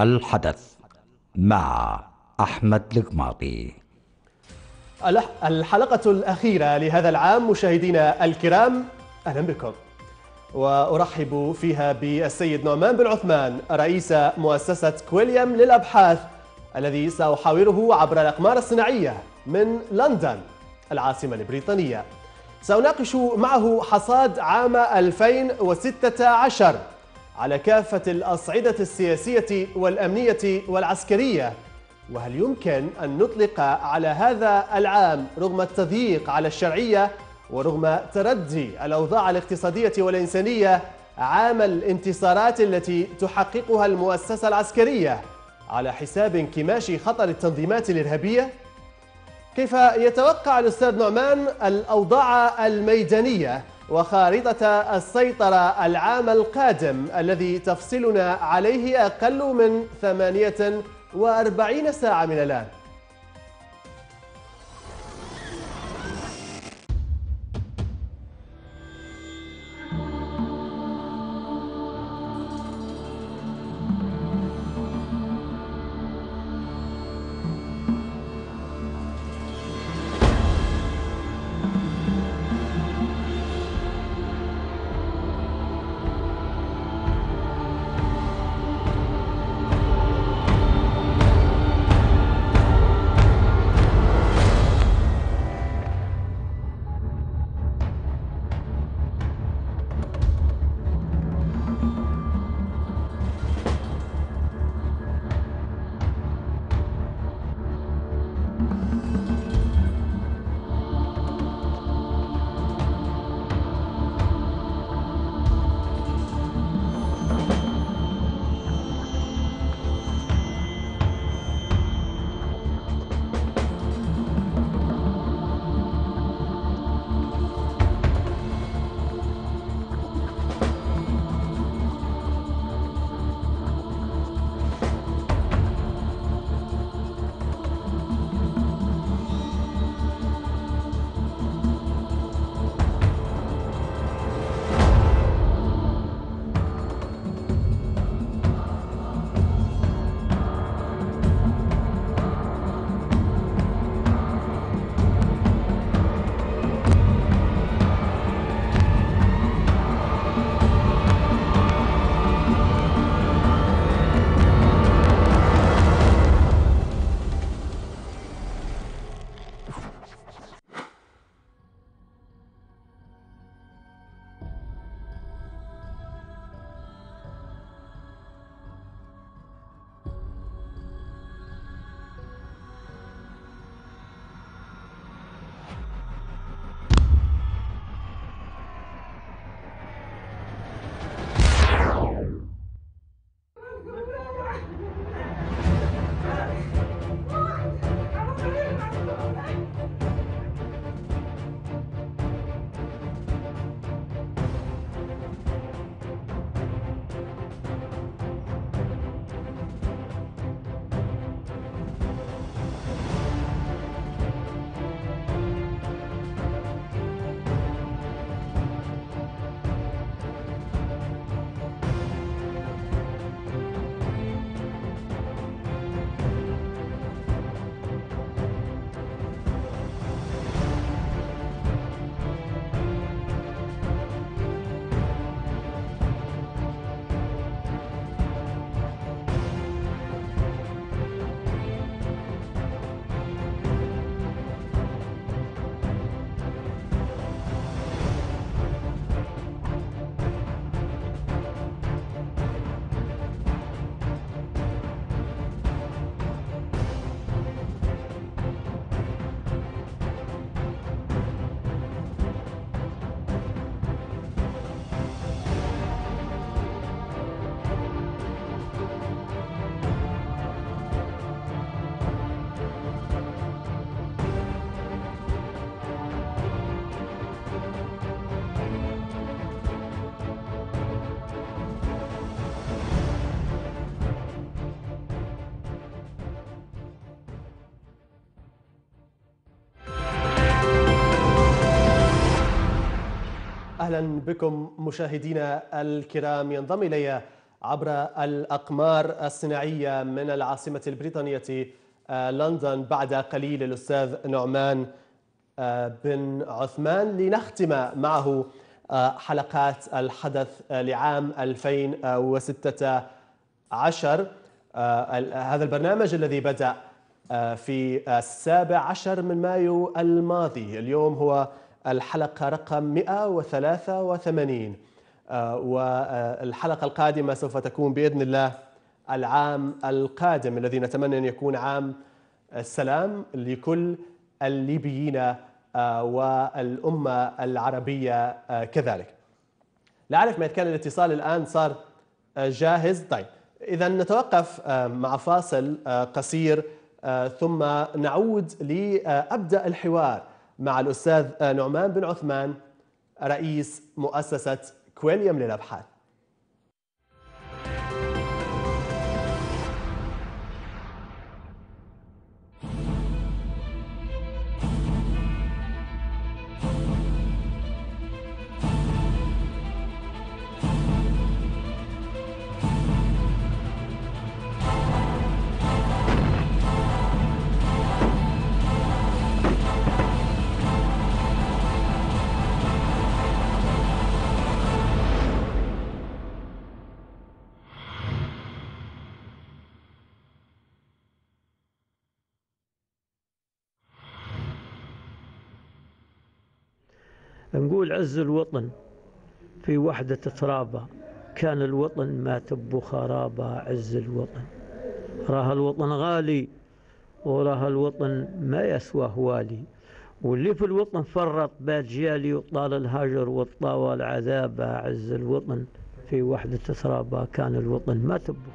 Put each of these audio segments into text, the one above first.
الحدث مع أحمد القماطي الح- الحلقة الأخيرة لهذا العام مشاهدينا الكرام أهلا بكم. وأرحب فيها بالسيد نعمان بن عثمان رئيس مؤسسة كويليام للأبحاث الذي سأحاوره عبر الأقمار الصناعية من لندن العاصمة البريطانية. سأناقش معه حصاد عام 2016 على كافة الأصعدة السياسية والأمنية والعسكرية وهل يمكن أن نطلق على هذا العام رغم التضييق على الشرعية ورغم تردي الأوضاع الاقتصادية والإنسانية عام الانتصارات التي تحققها المؤسسة العسكرية على حساب انكماش خطر التنظيمات الإرهابية؟ كيف يتوقع الأستاذ نعمان الأوضاع الميدانية وخارطة السيطرة العام القادم الذي تفصلنا عليه أقل من 48 ساعة من الآن. بكم مشاهدينا الكرام. ينضم إلي عبر الأقمار الصناعية من العاصمة البريطانية آه، لندن بعد قليل الأستاذ نعمان آه، بن عثمان لنختم معه آه، حلقات الحدث لعام 2016 هذا البرنامج الذي بدأ في السابع عشر من مايو الماضي. اليوم هو الحلقة رقم 183 والحلقة القادمة سوف تكون بإذن الله العام القادم الذي نتمنى أن يكون عام السلام لكل الليبيين آه، والأمة العربية آه، كذلك. لا أعرف ما كان الاتصال الآن صار آه، جاهز؟ طيب. إذا نتوقف مع فاصل قصير ثم نعود لأبدأ الحوار. مع الأستاذ نعمان بن عثمان رئيس مؤسسة كويليام للأبحاث. نقول عز الوطن في وحدة ترابة كان الوطن مات بخرابة عز الوطن. راه الوطن غالي وراه الوطن ما يسوى هوالي. واللي في الوطن فرط باجيالي وطال الهجر والطاول عذابه عز الوطن في وحدة ترابة كان الوطن ما تبه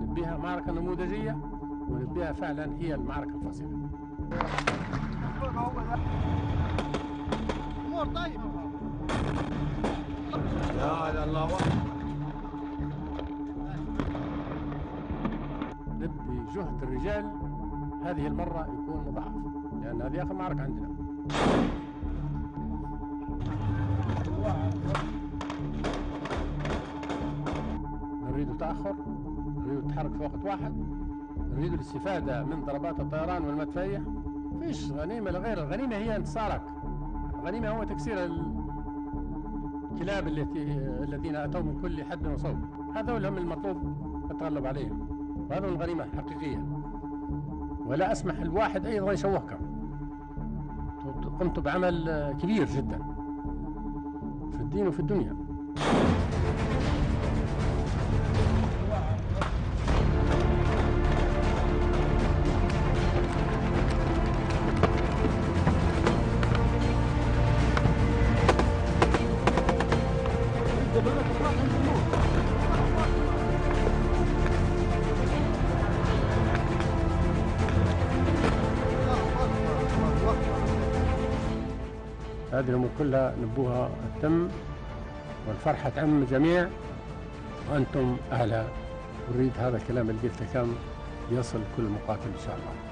نبيها معركة نموذجية ونبيها فعلا هي المعركة الفاصلة امور طيب لا الله أكبر جهد الرجال هذه المرة يكون مضاعف لأن هذه آخر معركة عندنا. نريد تأخر. نريد التحرك في وقت واحد. نريد الاستفادة من ضربات الطيران والمدفعية. فيش غنيمة لغير الغنيمة هي انتصارك. الغنيمة هو تكسير الكلاب التي الذين أتوا من كل حد وصوب. هذا هو الهم المطلوب التغلب عليهم. وهذا الغنيمة الحقيقية ولا أسمح الواحد أيضا يشوهك. قمت بعمل كبير جدا. في الدين وفي الدنيا. كلها نبوها تتم والفرحة تعم الجميع. وأنتم أهلها أريد هذا الكلام اللي قلته كم يصل كل مقاتل إن شاء الله.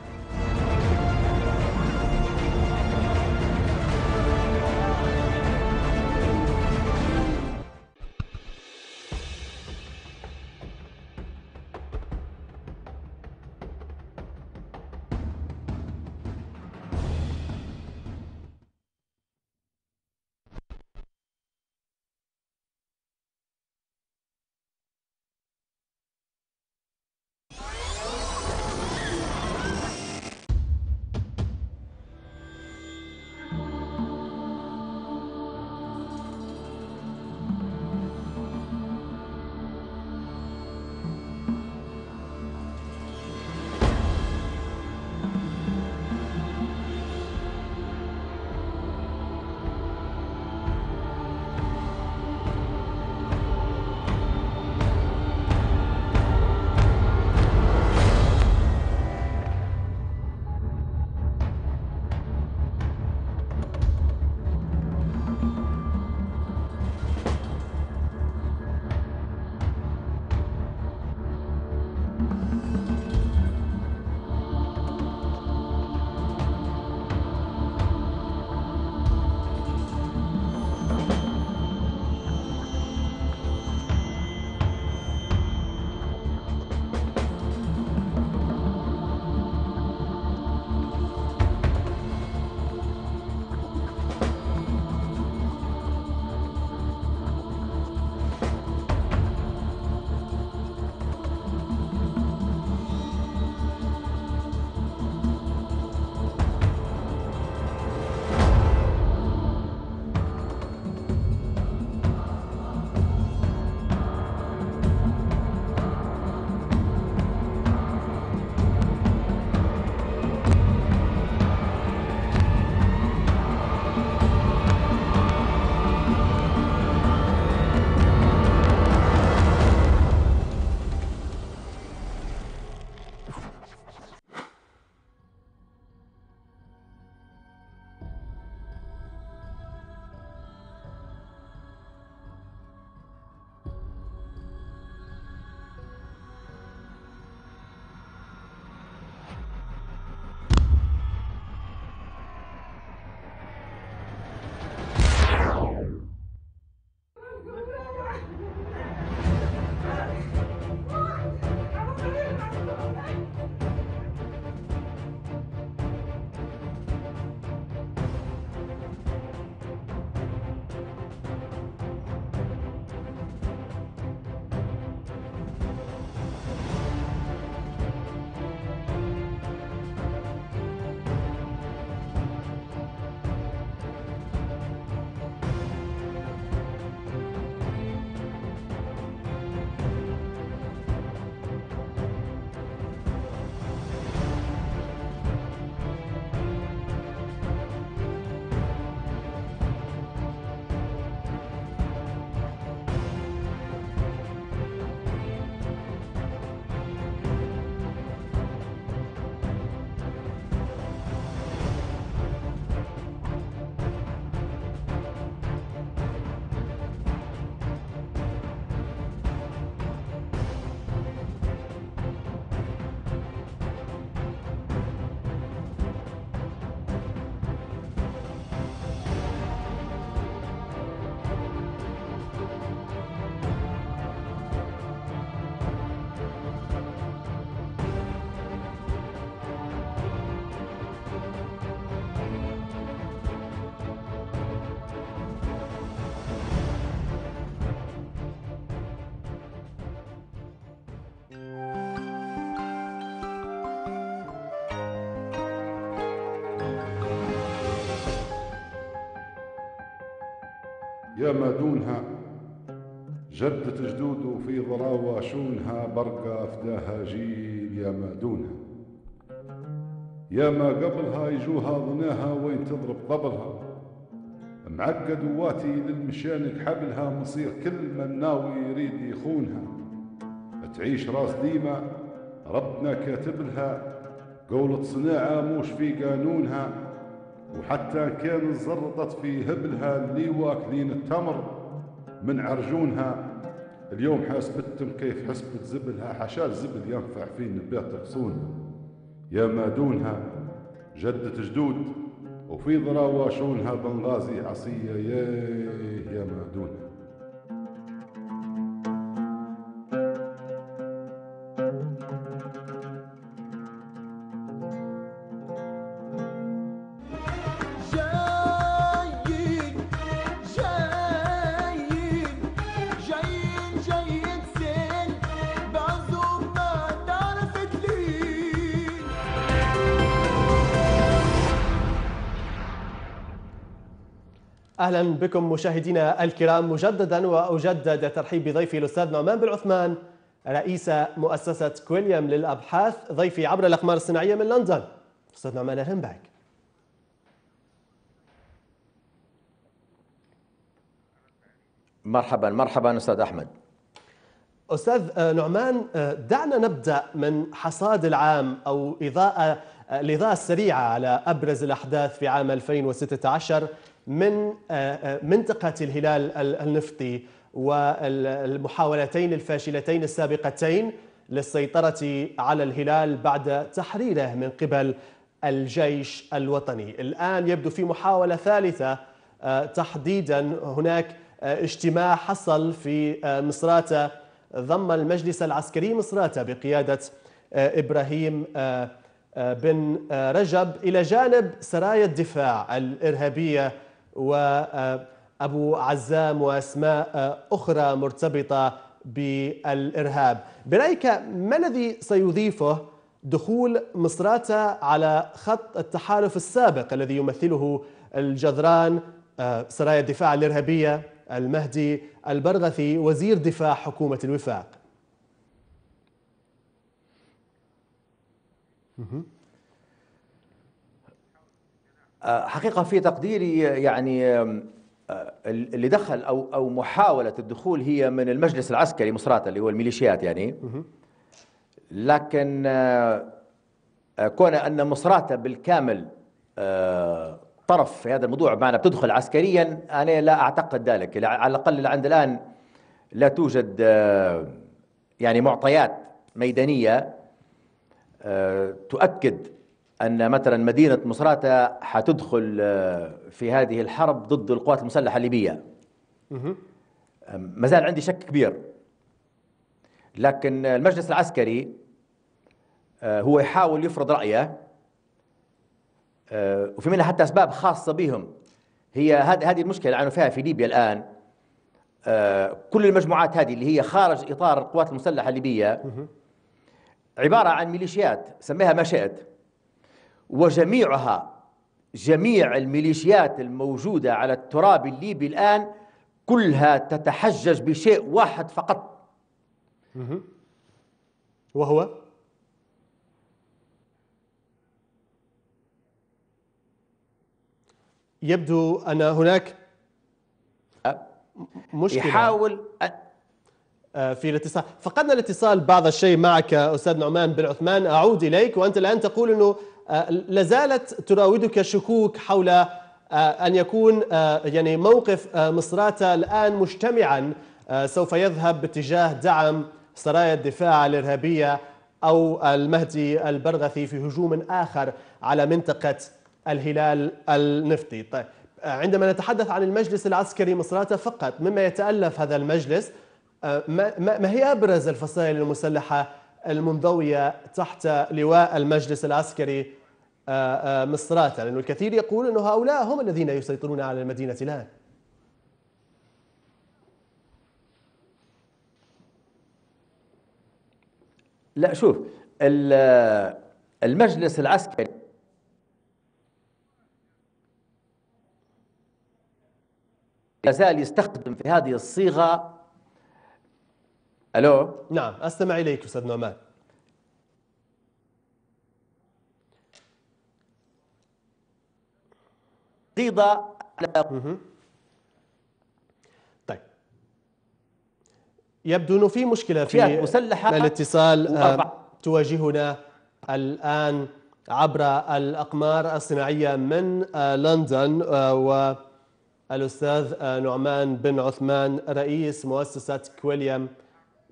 يا ما دونها. جدة جدود في ضراوة شونها برقة فداها جيل يا ما دونها. يا ما قبلها يجوها ظناها وين تضرب طبلها معقد وواتي للمشانك حبلها مصير كل من ناوي يريد يخونها. تعيش راس ديمة ربنا كاتب لها قولة صناعة موش في قانونها. وحتى كان زرطت في هبلها اللي واكلين التمر. من عرجونها اليوم حاسبتم كيف حسبت زبلها حشال زبل ينفع في نبات غصون يا ما دونها جدة جدود وفي ضراواشونها بنغازي عصية يا يا ما دونها. أهلا بكم مشاهدينا الكرام مجددا وأجدد ترحيب بضيفي الأستاذ نعمان بن عثمان رئيس مؤسسة كويليام للأبحاث ضيفي عبر الأقمار الصناعية من لندن. أستاذ نعمان أهلا بك. مرحبا مرحبا أستاذ أحمد. أستاذ آه، نعمان آه، دعنا نبدأ من حصاد العام أو إضاءة آه، الإضاءة السريعة على أبرز الأحداث في عام 2016 من آه، آه، منطقه الهلال ال- النفطي والمحاولتين الفاشلتين السابقتين للسيطرة على الهلال بعد تحريره من قبل الجيش الوطني. الآن يبدو في محاولة ثالثة آه، تحديدا هناك اجتماع حصل في مصراتة ضم المجلس العسكري مصراتة بقيادة إبراهيم بن رجب إلى جانب سرايا الدفاع الإرهابية وأبو عزام وأسماء أخرى مرتبطة بالإرهاب. برأيك ما الذي سيضيفه دخول مصراتة على خط التحالف السابق الذي يمثله الجذران آه، سرايا الدفاع الإرهابية المهدي البرغثي وزير دفاع حكومة الوفاق؟ حقيقة في تقديري يعني آه، اللي دخل أو أو محاولة الدخول هي من المجلس العسكري مصراتة اللي هو الميليشيات يعني. لكن آه، آه، كون أن مصراتة بالكامل آه، طرف في هذا الموضوع بمعنى بتدخل عسكريا أنا لا أعتقد ذلك. على الأقل عند الآن لا توجد آه، يعني معطيات ميدانية آه، تؤكد أن مثلا مدينة مصراتة حتدخل آه، في هذه الحرب ضد القوات المسلحة الليبية. آه، ما زال عندي شك كبير. لكن المجلس العسكري آه، هو يحاول يفرض رأيه آه، وفي منها حتى أسباب خاصة بهم. هي هذه هذه المشكلة اللي عانوا فيها في ليبيا الآن آه، كل المجموعات هذه اللي هي خارج إطار القوات المسلحة الليبية عبارة عن ميليشيات سميها ما شئت وجميعها جميع الميليشيات الموجودة على التراب الليبي الآن كلها تتحجج بشيء واحد فقط. وهو؟ يبدو أن هناك مشكلة. يحاول آه، في الاتصال. فقدنا الاتصال بعض الشيء معك أستاذ نعمان بن عثمان. أعود إليك وأنت الآن تقول أنه لازالت تراودك شكوك حول آه، أن يكون آه، يعني موقف آه، مصراتة الآن مجتمعا آه، سوف يذهب باتجاه دعم سرايا الدفاع الإرهابية أو المهدي البرغثي في هجوم آخر على منطقة الهلال النفطي. طيب آه، عندما نتحدث عن المجلس العسكري مصراتة فقط مما يتألف هذا المجلس آه، ما هي أبرز الفصائل المسلحة المنضوية تحت لواء المجلس العسكري آه، آه، مصراتة لأنه الكثير يقول إنه هؤلاء هم الذين يسيطرون على المدينة الآن. لا شوف ال- المجلس العسكري لا زال يستخدم في هذه الصيغة ألو؟ نعم أستمع إليك أستاذ نعمان. على طيب. يبدو أنه في مشكلة في مسلحة الاتصال آه،. تواجهنا الآن عبر الأقمار الصناعية من آه، لندن آه، والأستاذ آه، نعمان بن عثمان رئيس مؤسسة كويليام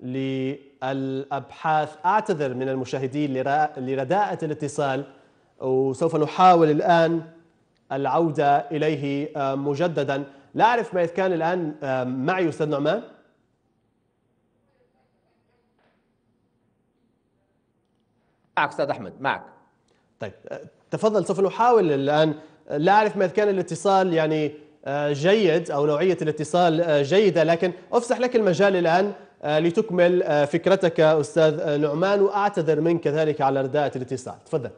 للأبحاث. أعتذر من المشاهدين لرداءة الاتصال وسوف نحاول الآن العودة إليه آه، مجددا. لا أعرف ما إذا كان الآن آه، معي أستاذ نعمان. معك أستاذ أحمد معك. طيب أه، تفضل سوف نحاول الآن. لا أعرف ما إذا كان الاتصال يعني جيد أو نوعية الاتصال جيدة لكن أفسح لك المجال الآن. لتكمل أه، فكرتك أستاذ نعمان وأعتذر منك كذلك على رداءة الاتصال. تفضل.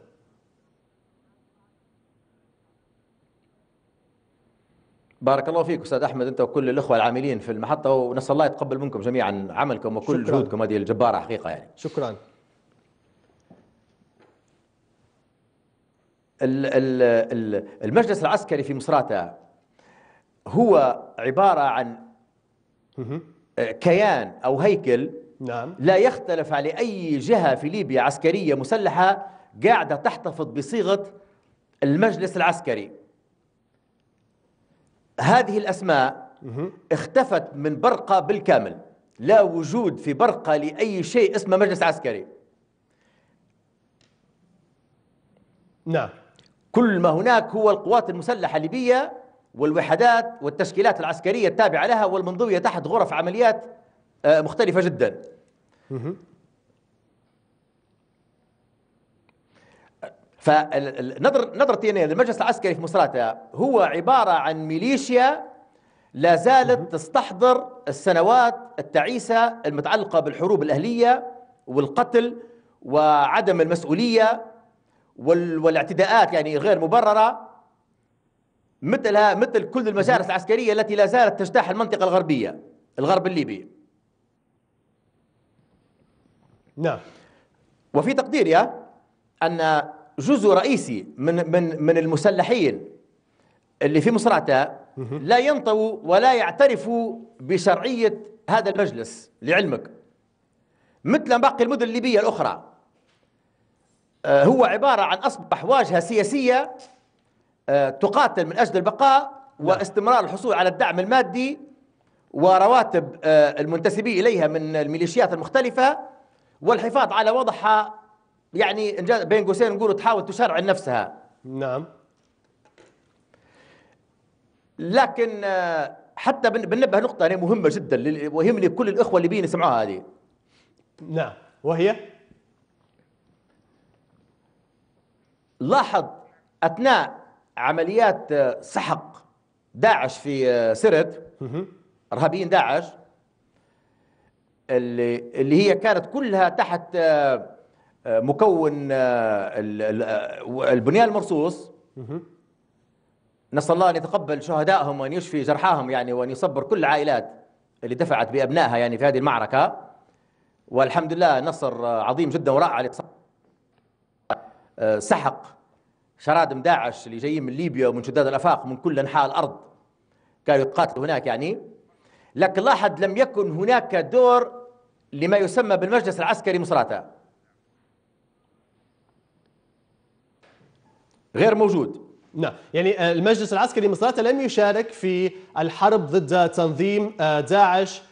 بارك الله فيك أستاذ أحمد أنت وكل الإخوة العاملين في المحطة ونسأل الله يتقبل منكم جميعا عملكم وكل شكراً. جهودكم. هذه الجبارة حقيقة يعني. شكرا. ال- ال- ال- المجلس العسكري في مصراتة هو عبارة عن آه، كيان أو هيكل نعم. لا يختلف على أي جهة في ليبيا عسكرية مسلحة قاعدة تحتفظ بصيغة المجلس العسكري. هذه الأسماء اختفت من برقة بالكامل. لا وجود في برقة لأي شيء اسمه مجلس عسكري. نعم. كل ما هناك هو القوات المسلحة الليبية والوحدات والتشكيلات العسكرية التابعة لها والمنضوية تحت غرف عمليات آه، مختلفة جدا. فنظر نظرتي أنا للمجلس العسكري في مصراتة هو عبارة عن ميليشيا لا زالت تستحضر السنوات التعيسة المتعلقة بالحروب الأهلية والقتل وعدم المسؤولية وال- والاعتداءات يعني غير مبررة. مثلها مثل كل المجالس العسكرية التي لا زالت تجتاح المنطقة الغربية الغرب الليبي. نعم. وفي تقديري أن جزء رئيسي من من من المسلحين اللي في مصراتة لا ينطوا ولا يعترفوا بشرعية هذا المجلس لعلمك. مثل باقي المدن الليبية الأخرى آه، هو عبارة عن أصبح واجهة سياسية تقاتل من أجل البقاء واستمرار الحصول على الدعم المادي ورواتب آه، المنتسبين إليها من الميليشيات المختلفة والحفاظ على وضعها يعني بين قوسين نقول تحاول تشرعن نفسها. نعم. لكن آه، حتى بن- بنبه نقطة يعني مهمة جدا ويهمني كل الإخوة اللي بين يسمعوها هذه. نعم. وهي؟ لاحظ أثناء عمليات آه، سحق داعش في آه، سرت إرهابيين داعش اللي اللي هي كانت كلها تحت آه، مكون ال- ال- البنيان المرصوص. نسأل الله أن يتقبل شهدائهم وأن يشفي جرحاهم يعني وأن يصبر كل العائلات اللي دفعت بأبنائها يعني في هذه المعركة. والحمد لله نصر عظيم جدا ورائع سحق شرادم داعش اللي جايين من ليبيا ومن شداد الأفاق من كل أنحاء الأرض. كانوا يقاتلوا هناك يعني. لكن لاحظ لم يكن هناك دور لما يسمى بالمجلس العسكري مصراتة غير موجود. نعم. يعني آه، المجلس العسكري مصراتة لم يشارك في الحرب ضد تنظيم آه، داعش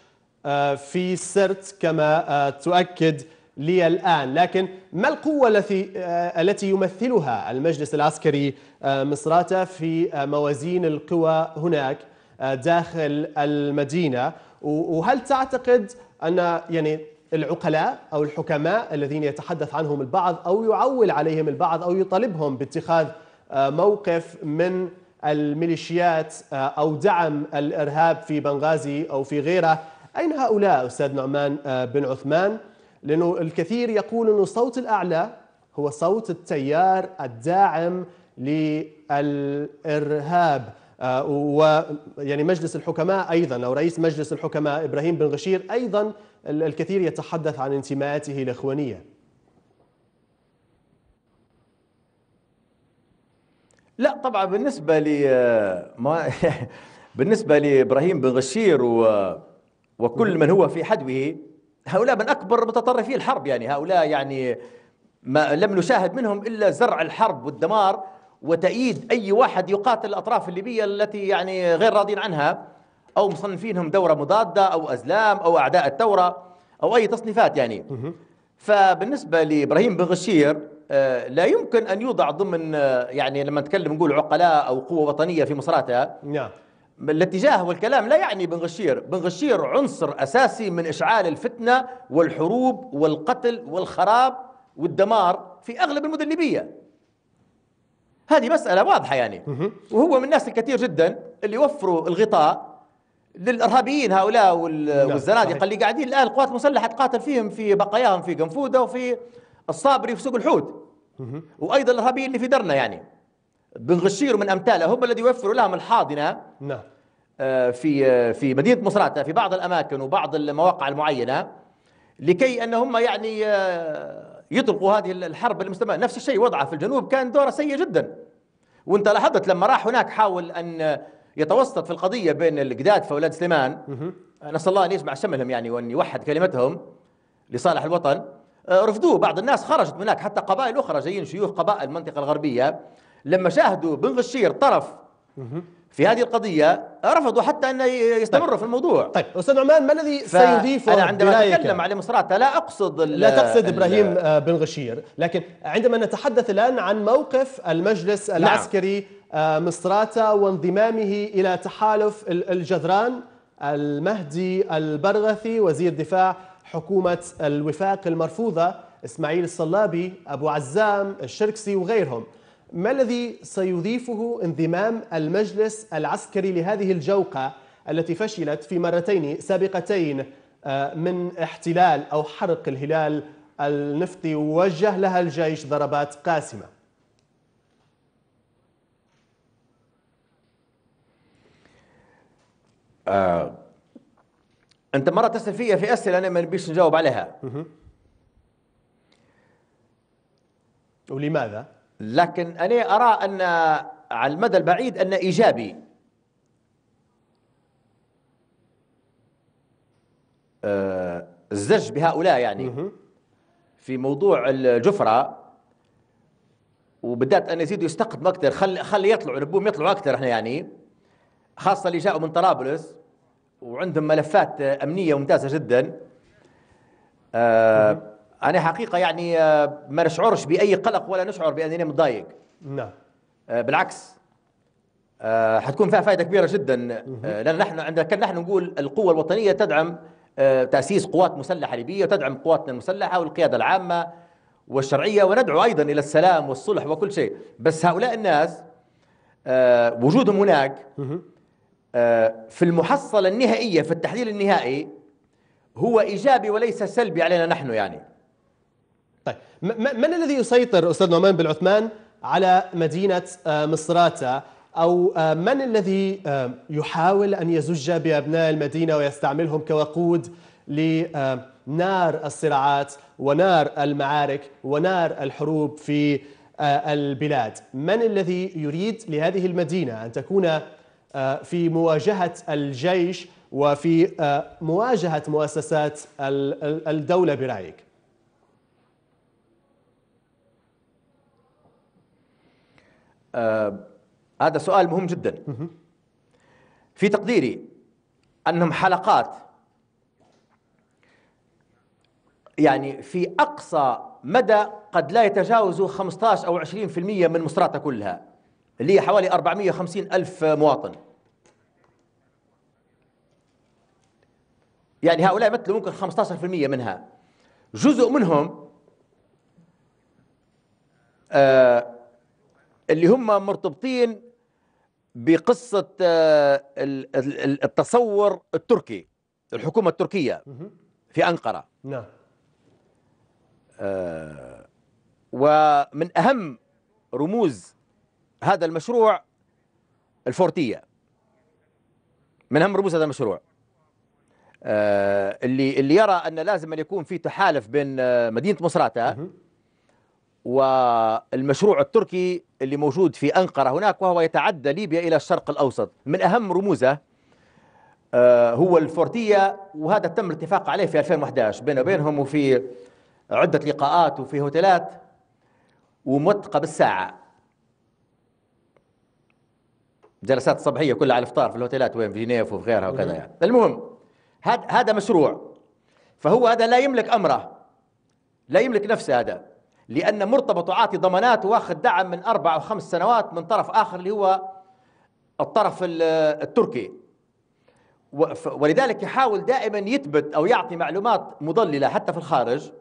آه، في سرت كما تؤكد لي الآن. لكن ما القوة التي آه، التي يمثلها المجلس العسكري آه، مصراتة في آه، موازين القوى هناك داخل المدينة؟ وهل تعتقد أن يعني العقلاء أو الحكماء الذين يتحدث عنهم البعض أو يعول عليهم البعض أو يطالبهم باتخاذ موقف من الميليشيات أو دعم الإرهاب في بنغازي أو في غيره أين هؤلاء أستاذ نعمان بن عثمان؟ لأنه الكثير يقول أن الصوت الأعلى هو صوت التيار الداعم للإرهاب. آه، ويعني مجلس الحكماء أيضا أو رئيس مجلس الحكماء إبراهيم بن غشير أيضا ال- الكثير يتحدث عن انتماءاته الإخوانية. لا طبعا بالنسبة لي ما بالنسبة لإبراهيم بن غشير و وكل من هو في حدوه هؤلاء من أكبر متطرفي الحرب يعني. هؤلاء يعني ما لم نشاهد منهم إلا زرع الحرب والدمار وتأييد أي واحد يقاتل الأطراف الليبية التي يعني غير راضين عنها أو مصنفينهم دورة مضادة أو أزلام أو أعداء الثورة أو أي تصنيفات يعني. فبالنسبة لإبراهيم بن غشير آه، لا يمكن أن يوضع ضمن آه، يعني لما نتكلم نقول عقلاء أو قوة وطنية في مصراتها. نعم. الاتجاه والكلام لا يعني بن غشير بن غشير عنصر أساسي من إشعال الفتنة والحروب والقتل والخراب والدمار في أغلب المدن الليبية. هذه مسألة واضحة يعني. وهو من الناس الكثير جدا اللي وفروا الغطاء للإرهابيين هؤلاء وال- والزنادقة صحيح. اللي قاعدين الآن. القوات المسلحة تقاتل فيهم في بقاياهم في قنفودة وفي الصابري في سوق الحوت. وأيضا الإرهابيين اللي في درنا يعني. بن غشير من أمثاله هم الذي يوفروا لهم الحاضنة نعم. آه، في آه، في مدينة مصراتة في بعض الأماكن وبعض المواقع المعينة لكي ان هم يعني آه، يطلقوا هذه الحرب المستمرة. نفس الشيء وضعه في الجنوب كان دوره سيء جدا. وانت لاحظت لما راح هناك حاول أن يتوسط في القضية بين القداد فاولاد سليمان. نسأل الله أن يجمع شملهم يعني وأن يوحد كلمتهم لصالح الوطن. رفضوه. بعض الناس خرجت من هناك حتى قبائل أخرى جايين شيوخ قبائل المنطقة الغربية. لما شاهدوا بن غشير طرف في هذه القضية رفضوا حتى أن يستمروا في الموضوع طيب أستاذ نعمان ما الذي سيضيفه فانا عندما برأيك؟ أتكلم على مصراتة لا أقصد ال- لا تقصد إبراهيم آه، بن غشير لكن عندما نتحدث الآن عن موقف المجلس نعم. العسكري آه، مصراتة وانضمامه إلى تحالف ال- الجدران المهدي البرغثي وزير دفاع حكومة الوفاق المرفوضة إسماعيل الصلابي أبو عزام الشركسي وغيرهم ما الذي سيضيفه انضمام المجلس العسكري لهذه الجوقة التي فشلت في مرتين سابقتين آه، من احتلال أو حرق الهلال النفطي ووجه لها الجيش ضربات قاسمة؟ أنت مرة تسأل فيها في أسئلة أنا ما نبيش نجاوب عليها. ولماذا؟ لكن أنا أرى أن على المدى البعيد أن إيجابي. آه، الزج بهؤلاء يعني. في موضوع الجفرة وبالذات أن يزيدوا يستقدموا أكثر خلي خلي يطلعوا نبوهم يطلعوا أكثر إحنا يعني. خاصة اللي جاءوا من طرابلس وعندهم ملفات أمنية ممتازة جدا. آه أنا حقيقة يعني آه ما نشعرش بأي قلق ولا نشعر بأنني متضايق. نعم. آه، بالعكس. آه، حتكون فيها فائده كبيرة جدا. لأن نحن عندنا كان نحن نقول القوة الوطنية تدعم تأسيس قوات مسلحة ليبية وتدعم قواتنا المسلحة والقيادة العامة والشرعية وندعو أيضا إلى السلام والصلح وكل شيء. بس هؤلاء الناس وجودهم هناك في المحصلة النهائية في التحليل النهائي هو إيجابي وليس سلبي علينا نحن يعني. من الذي يسيطر أستاذ نعمان بن عثمان على مدينة آه، مصراتة أو آه، من الذي آه، يحاول أن يزج بأبناء المدينة ويستعملهم كوقود لنار الصراعات ونار المعارك ونار الحروب في البلاد؟ من الذي يريد لهذه المدينة أن تكون في مواجهة الجيش وفي مواجهة مؤسسات ال- ال- برايك هذا سؤال مهم جدا. في تقديري أنهم حلقات يعني في أقصى مدى قد لا يتجاوزوا 15 أو 20% من مصراتة كلها اللي هي حوالي 450 ألف مواطن. يعني هؤلاء يمثلوا ممكن 15% منها. جزء منهم آه اللي هم مرتبطين بقصة آه، ال- ال- ال- التصور التركي الحكومة التركية في أنقرة. نعم. ومن أهم رموز هذا المشروع الفورتية. من أهم رموز هذا المشروع. آه، اللي اللي يرى أن لازم أن يكون في تحالف بين آه، مدينة مصراتة والمشروع التركي اللي موجود في أنقرة هناك وهو يتعدى ليبيا إلى الشرق الأوسط. من أهم رموزه آه، هو الفورتية وهذا تم الاتفاق عليه في 2011 بينه وبينهم وفي عدة لقاءات وفي هوتيلات وموثقه بالساعة جلسات صباحيه كلها على الإفطار في الهوتيلات وين في جنيف وفي غيرها وكذا يعني. المهم هذا هذا مشروع. فهو هذا لا يملك أمره. لا يملك نفسه هذا. لأن مرتبط وعاطي ضمانات واخذ دعم من أربع أو خمس سنوات من طرف آخر اللي هو الطرف ال- التركي. ولذلك يحاول دائما يثبت أو يعطي معلومات مضللة حتى في الخارج.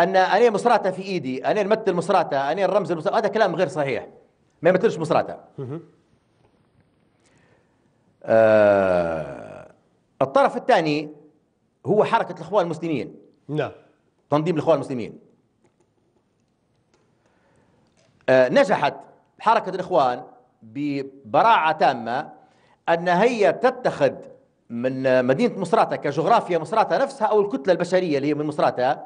أن أنا مصراتة في إيدي أنا نمثل مصراتة أنا الرمز المصراتة هذا كلام غير صحيح. ما يمثلش مصراتة آه الطرف الثاني هو حركة الإخوان المسلمين. نعم. تنظيم الإخوان المسلمين آه نجحت حركة الإخوان ببراعة تامة أن هي تتخذ من مدينة مصراتة كجغرافيا مصراتة نفسها أو الكتلة البشرية اللي هي من مصراتة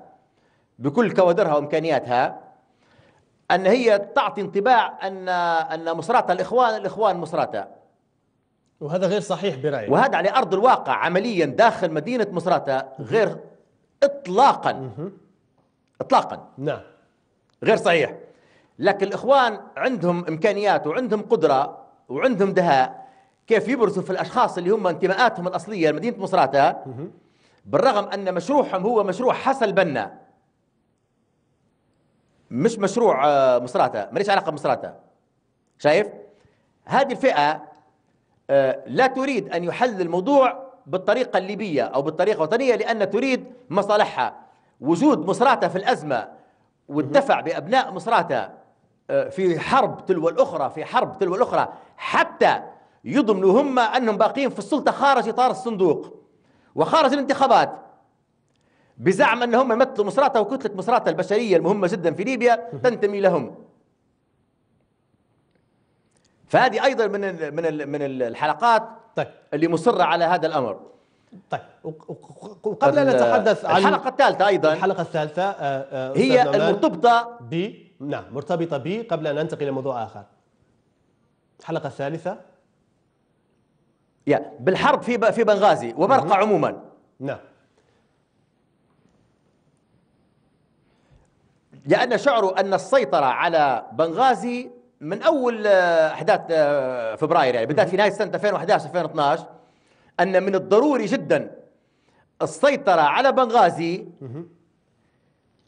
بكل كوادرها وإمكانياتها أن هي تعطي انطباع أن أن مصراتة الإخوان الإخوان مصراتة وهذا غير صحيح برأيي. وهذا على أرض الواقع عمليا داخل مدينة مصراتة غير اطلاقا. اطلاقا. نعم. غير صحيح. لكن الإخوان عندهم إمكانيات وعندهم قدرة وعندهم دهاء كيف يبرزوا في الأشخاص اللي هم انتماءاتهم الأصلية لمدينة مصراتة بالرغم أن مشروعهم هو مشروع حسن البنا مش مشروع آه، مصراتة ماليش علاقة بمصراتة شايف؟ هذه الفئة آه، لا تريد أن يحل الموضوع بالطريقة الليبية أو بالطريقة الوطنية لأن تريد مصالحها. وجود مصراتة في الأزمة والدفع بأبناء مصراتة في حرب تلو الأخرى في حرب تلو الأخرى حتى يضمنوا هم أنهم باقين في السلطة خارج إطار الصندوق وخارج الانتخابات. بزعم أنهم يمثلوا مصراتة وكتلة مصراتة البشرية المهمة جدا في ليبيا تنتمي لهم. فهذه أيضا من ال- من ال- من الحلقات طيب. اللي مصرة على هذا الأمر. طيب. وق- وق- وقبل أن نتحدث عن الحلقة الثالثة أيضا. الحلقة الثالثة آه، آه، هي المرتبطة ب نعم مرتبطة ب قبل أن ننتقل إلى موضوع آخر. الحلقة الثالثة. يا بالحرب في في بنغازي وبرقة عموما. نعم. لأن شعروا أن السيطرة على بنغازي من أول آه، أحداث آه، فبراير يعني بدأت في نهاية سنة 2011 2012 أن من الضروري جدا السيطرة على بنغازي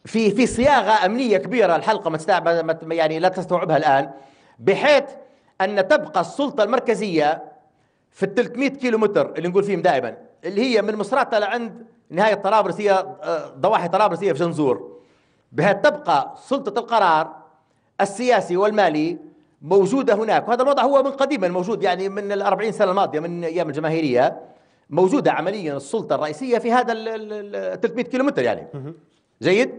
في في صياغة أمنية كبيرة الحلقة ما تستوعب يعني لا تستوعبها الآن بحيث أن تبقى السلطة المركزية في ال 300 كيلو متر اللي نقول فيهم دائما اللي هي من مصراتة لعند نهاية طرابلس هي ضواحي طرابلس هي في جنزور. بحيث تبقى سلطة القرار السياسي والمالي موجودة هناك وهذا الوضع هو من قديما موجود يعني من الأربعين سنة الماضية من أيام الجماهيرية موجودة عمليا السلطة الرئيسية في هذا ال- ال ال- 300 كيلو متر يعني جيد؟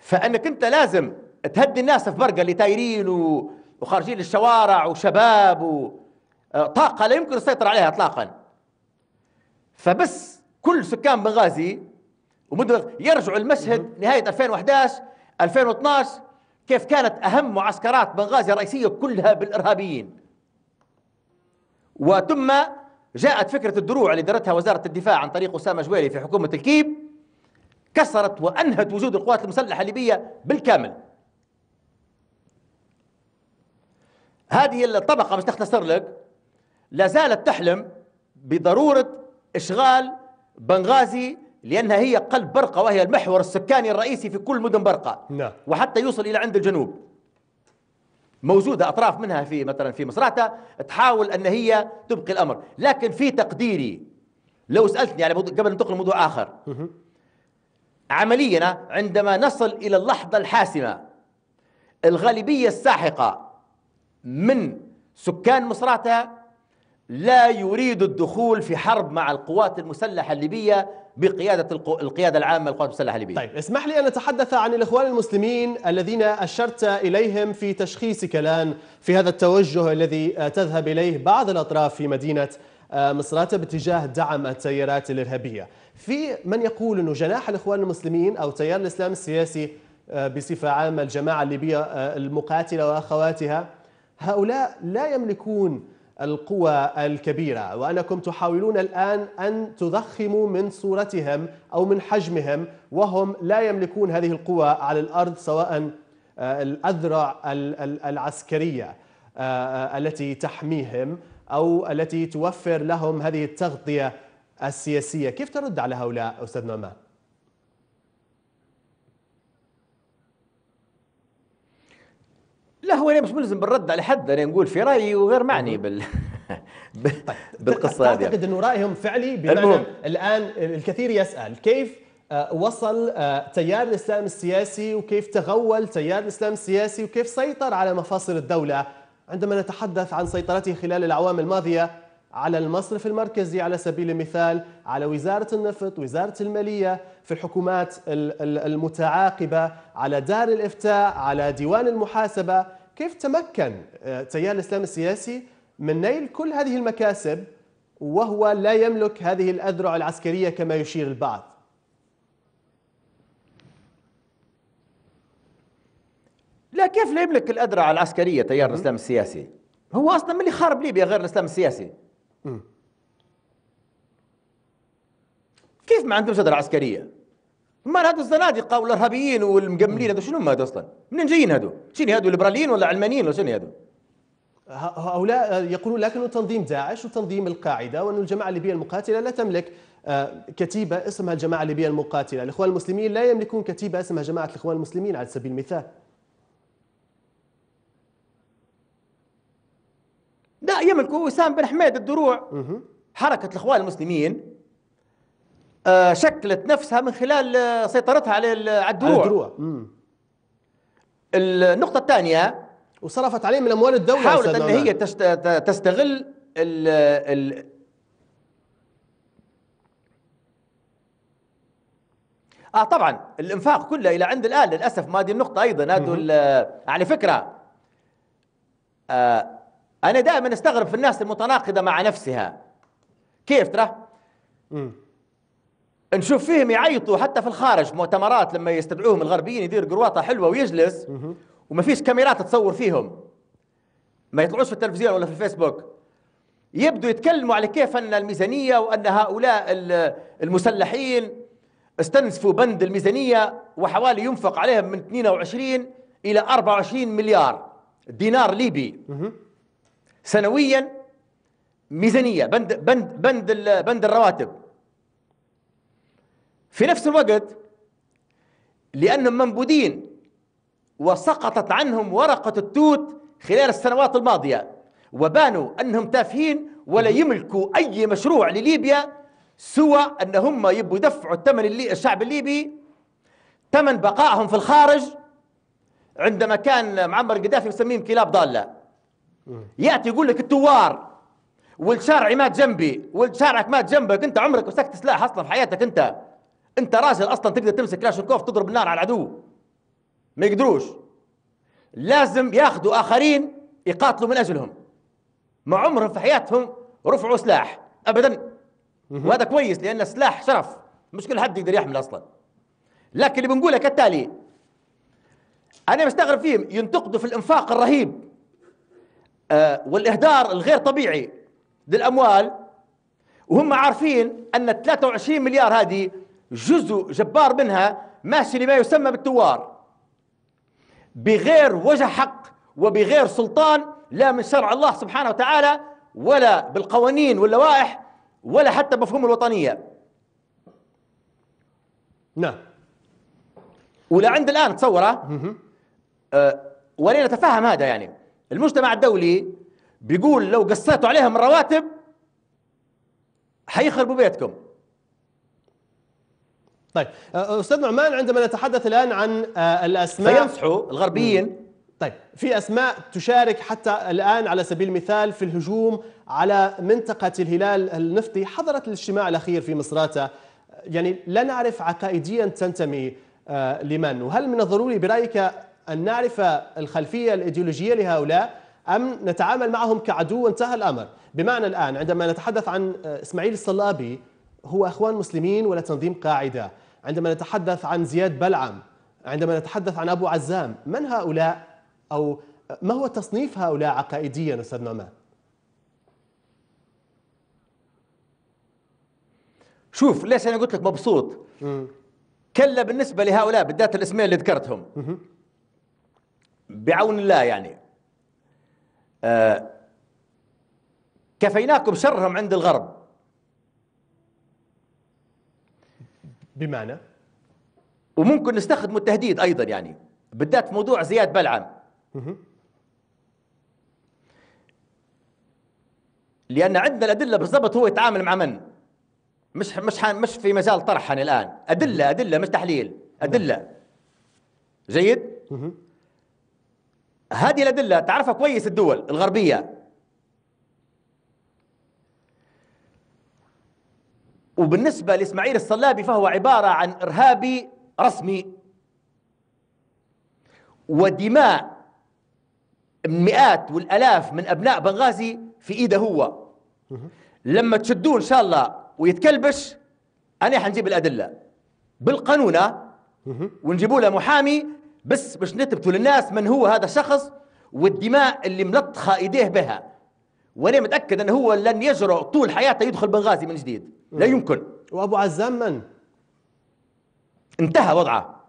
فأنك أنت لازم تهدي الناس في برقة اللي تايرين وخارجين للشوارع وشباب و آه، طاقة لا يمكن السيطرة عليها إطلاقا. فبس كل سكان بنغازي ومدن يرجعوا المشهد نهاية 2011 2012 كيف كانت أهم معسكرات بنغازي الرئيسية كلها بالإرهابيين. وثم جاءت فكرة الدروع اللي درتها وزارة الدفاع عن طريق أسامة جويري في حكومة الكيب. كسرت وأنهت وجود القوات المسلحة الليبية بالكامل. هذه الطبقة مش نختصر لك لا زالت تحلم بضرورة إشغال بنغازي لأنها هي قلب برقة وهي المحور السكاني الرئيسي في كل مدن برقة. نعم. وحتى يوصل إلى عند الجنوب. موجودة أطراف منها في مثلا في مصراتة تحاول أن هي تبقي الأمر. لكن في تقديري لو سألتني على قبل ننتقل لموضوع آخر عمليا عندما نصل إلى اللحظة الحاسمة الغالبية الساحقة من سكان مصراتة لا يريد الدخول في حرب مع القوات المسلحة الليبية بقيادة القو- القيادة العامة للقوات المسلحة الليبية. طيب اسمح لي أن نتحدث عن الإخوان المسلمين الذين أشرت إليهم في تشخيصك الآن في هذا التوجه الذي تذهب إليه بعض الأطراف في مدينة مصراتة باتجاه دعم التيارات الإرهابية. في من يقول أن جناح الإخوان المسلمين أو تيار الإسلام السياسي آه، بصفة عامة الجماعة الليبية آه، المقاتلة وأخواتها هؤلاء لا يملكون القوى الكبيرة. وأنكم تحاولون الآن أن تضخموا من صورتهم أو من حجمهم وهم لا يملكون هذه القوى على الأرض سواء آه، الأذرع ال- ال- العسكرية آه، آه، التي تحميهم. أو التي توفر لهم هذه التغطية السياسية كيف ترد على هؤلاء أستاذ نعمان؟ لا هو أنا مش ملزم بالرد على حد أنا نقول في رأيي وغير معني بال ب- بالقصة هذه تعتقد أنه رأيهم فعلي بمعنى المهم. الآن الكثير يسأل كيف آه، وصل آه، تيار الإسلام السياسي وكيف تغول تيار الإسلام السياسي وكيف سيطر على مفاصل الدولة عندما نتحدث عن سيطرته خلال الأعوام الماضية على المصرف المركزي على سبيل المثال على وزارة النفط وزارة المالية في الحكومات ال- ال- المتعاقبة على دار الإفتاء على ديوان المحاسبة. كيف تمكن آه، تيار الإسلام السياسي من نيل كل هذه المكاسب وهو لا يملك هذه الأذرع العسكرية كما يشير البعض؟ لا كيف لا يملك الأذرع العسكرية تيار الإسلام السياسي؟ هو أصلا من اللي خارب ليبيا غير الإسلام السياسي. كيف ما عندهمش أذرع عسكرية؟ ما هذو الزنادقة والإرهابيين والمقملين هذو؟ شنو هم هذو أصلا؟ منين جايين هذو شنو هذو ليبراليين ولا علمانيين ولا شنو هذو هؤلاء يقولون لكنه تنظيم داعش وتنظيم القاعدة وأن الجماعة الليبية المقاتلة لا تملك آه، كتيبة اسمها الجماعة الليبية المقاتلة. الإخوان المسلمين لا يملكون كتيبة اسمها جماعة الإخوان المسلمين على سبيل المثال. لا يملكوا وسام بن حميد الدروع. حركة الإخوان المسلمين آه، شكلت نفسها من خلال آه، سيطرتها على ال- على الدروع. الدروع. النقطة الثانية وصرفت عليه من أموال الدولة حاولت نعمان. هي تستغل ال ال آه طبعا الإنفاق كله إلى عند الآن للأسف ما هذه النقطة أيضا هذو ال- على فكرة آه أنا دائما أستغرب في الناس المتناقضة مع نفسها. كيف ترى. نشوف فيهم يعيطوا حتى في الخارج مؤتمرات لما يستدعوهم الغربيين يدير قرواطه حلوة ويجلس وما فيش كاميرات تصور فيهم. ما يطلعوش في التلفزيون ولا في الفيسبوك. يبدوا يتكلموا على كيف أن الميزانية وأن هؤلاء ال- المسلحين استنزفوا بند الميزانية وحوالي ينفق عليهم من 22 إلى 24 مليار دينار ليبي. سنويا ميزانية بند بند بند بند الرواتب. في نفس الوقت لانهم منبودين وسقطت عنهم ورقة التوت خلال السنوات الماضية وبانوا أنهم تافهين ولا يملكوا أي مشروع لليبيا سوى أن هم يبوا يدفعوا الثمن الشعب الليبي ثمن بقائهم في الخارج عندما كان معمر القذافي يسميهم كلاب ضالة. يأتي يقول لك التوار والشارع مات جنبي والشارعك مات جنبك انت عمرك مسكت سلاح أصلا في حياتك انت. انت راجل أصلا تقدر تمسك كلاشنكوف تضرب النار على العدو. ما يقدروش. لازم ياخذوا آخرين يقاتلوا من أجلهم. ما عمرهم في حياتهم رفعوا سلاح. ابدا. وهذا كويس لأن السلاح شرف. مش كل حد يقدر يحمل أصلا. لكن اللي بنقوله كالتالي أنا مستغرب فيهم ينتقدوا في الإنفاق الرهيب. والإهدار الغير طبيعي للأموال. وهم عارفين أن 23 مليار هذه جزء جبار منها ماشي لما يسمى بالتوار. بغير وجه حق وبغير سلطان لا من شرع الله سبحانه وتعالى ولا بالقوانين واللوائح ولا حتى مفهوم الوطنية. نعم. ولا عند الآن تصوره آه ولين نتفهم هذا يعني. المجتمع الدولي بيقول لو قصيتوا عليهم الرواتب حيخربوا بيتكم. طيب أستاذ نعمان عندما نتحدث الآن عن الأسماء فينصحوا الغربيين. طيب في أسماء تشارك حتى الآن على سبيل المثال في الهجوم على منطقة الهلال النفطي حضرت الاجتماع الأخير في مصراته يعني لا نعرف عقائديا تنتمي لمن؟ وهل من الضروري برأيك أن نعرف الخلفية الإيديولوجية لهؤلاء أم نتعامل معهم كعدو وانتهى الأمر. بمعنى الآن عندما نتحدث عن آه، إسماعيل الصلابي هو إخوان مسلمين ولا تنظيم قاعدة. عندما نتحدث عن زياد بلعم عندما نتحدث عن أبو عزام من هؤلاء؟ أو ما هو تصنيف هؤلاء عقائديا أستاذ نعمان؟ شوف ليش أنا قلت لك مبسوط؟ كلا بالنسبة لهؤلاء بالذات الاسمين اللي ذكرتهم. بعون الله يعني. آه كفيناكم شرهم عند الغرب. بمعنى؟ وممكن نستخدم التهديد أيضا يعني. بالذات في موضوع زياد بلعم. لأن عندنا الأدلة بالضبط هو يتعامل مع من؟ مش مش مش في مجال طرحا الآن. ادله أدلة مش تحليل. أدلة. جيد؟ هذه الأدلة تعرفها كويس الدول الغربية. وبالنسبة لإسماعيل الصلابي فهو عبارة عن إرهابي رسمي. ودماء المئات والألاف من أبناء بنغازي في إيده هو. لما تشدوه إن شاء الله ويتكلبش أنا حنجيب الأدلة. بالقانون ها؟ ونجيبوا له محامي بس باش نثبتوا للناس من هو هذا الشخص والدماء اللي ملطخة إيديه بها. وأنا متأكد أنه هو لن يجرؤ طول حياته يدخل بنغازي من جديد. لا يمكن. وأبو عزام من؟ انتهى وضعه.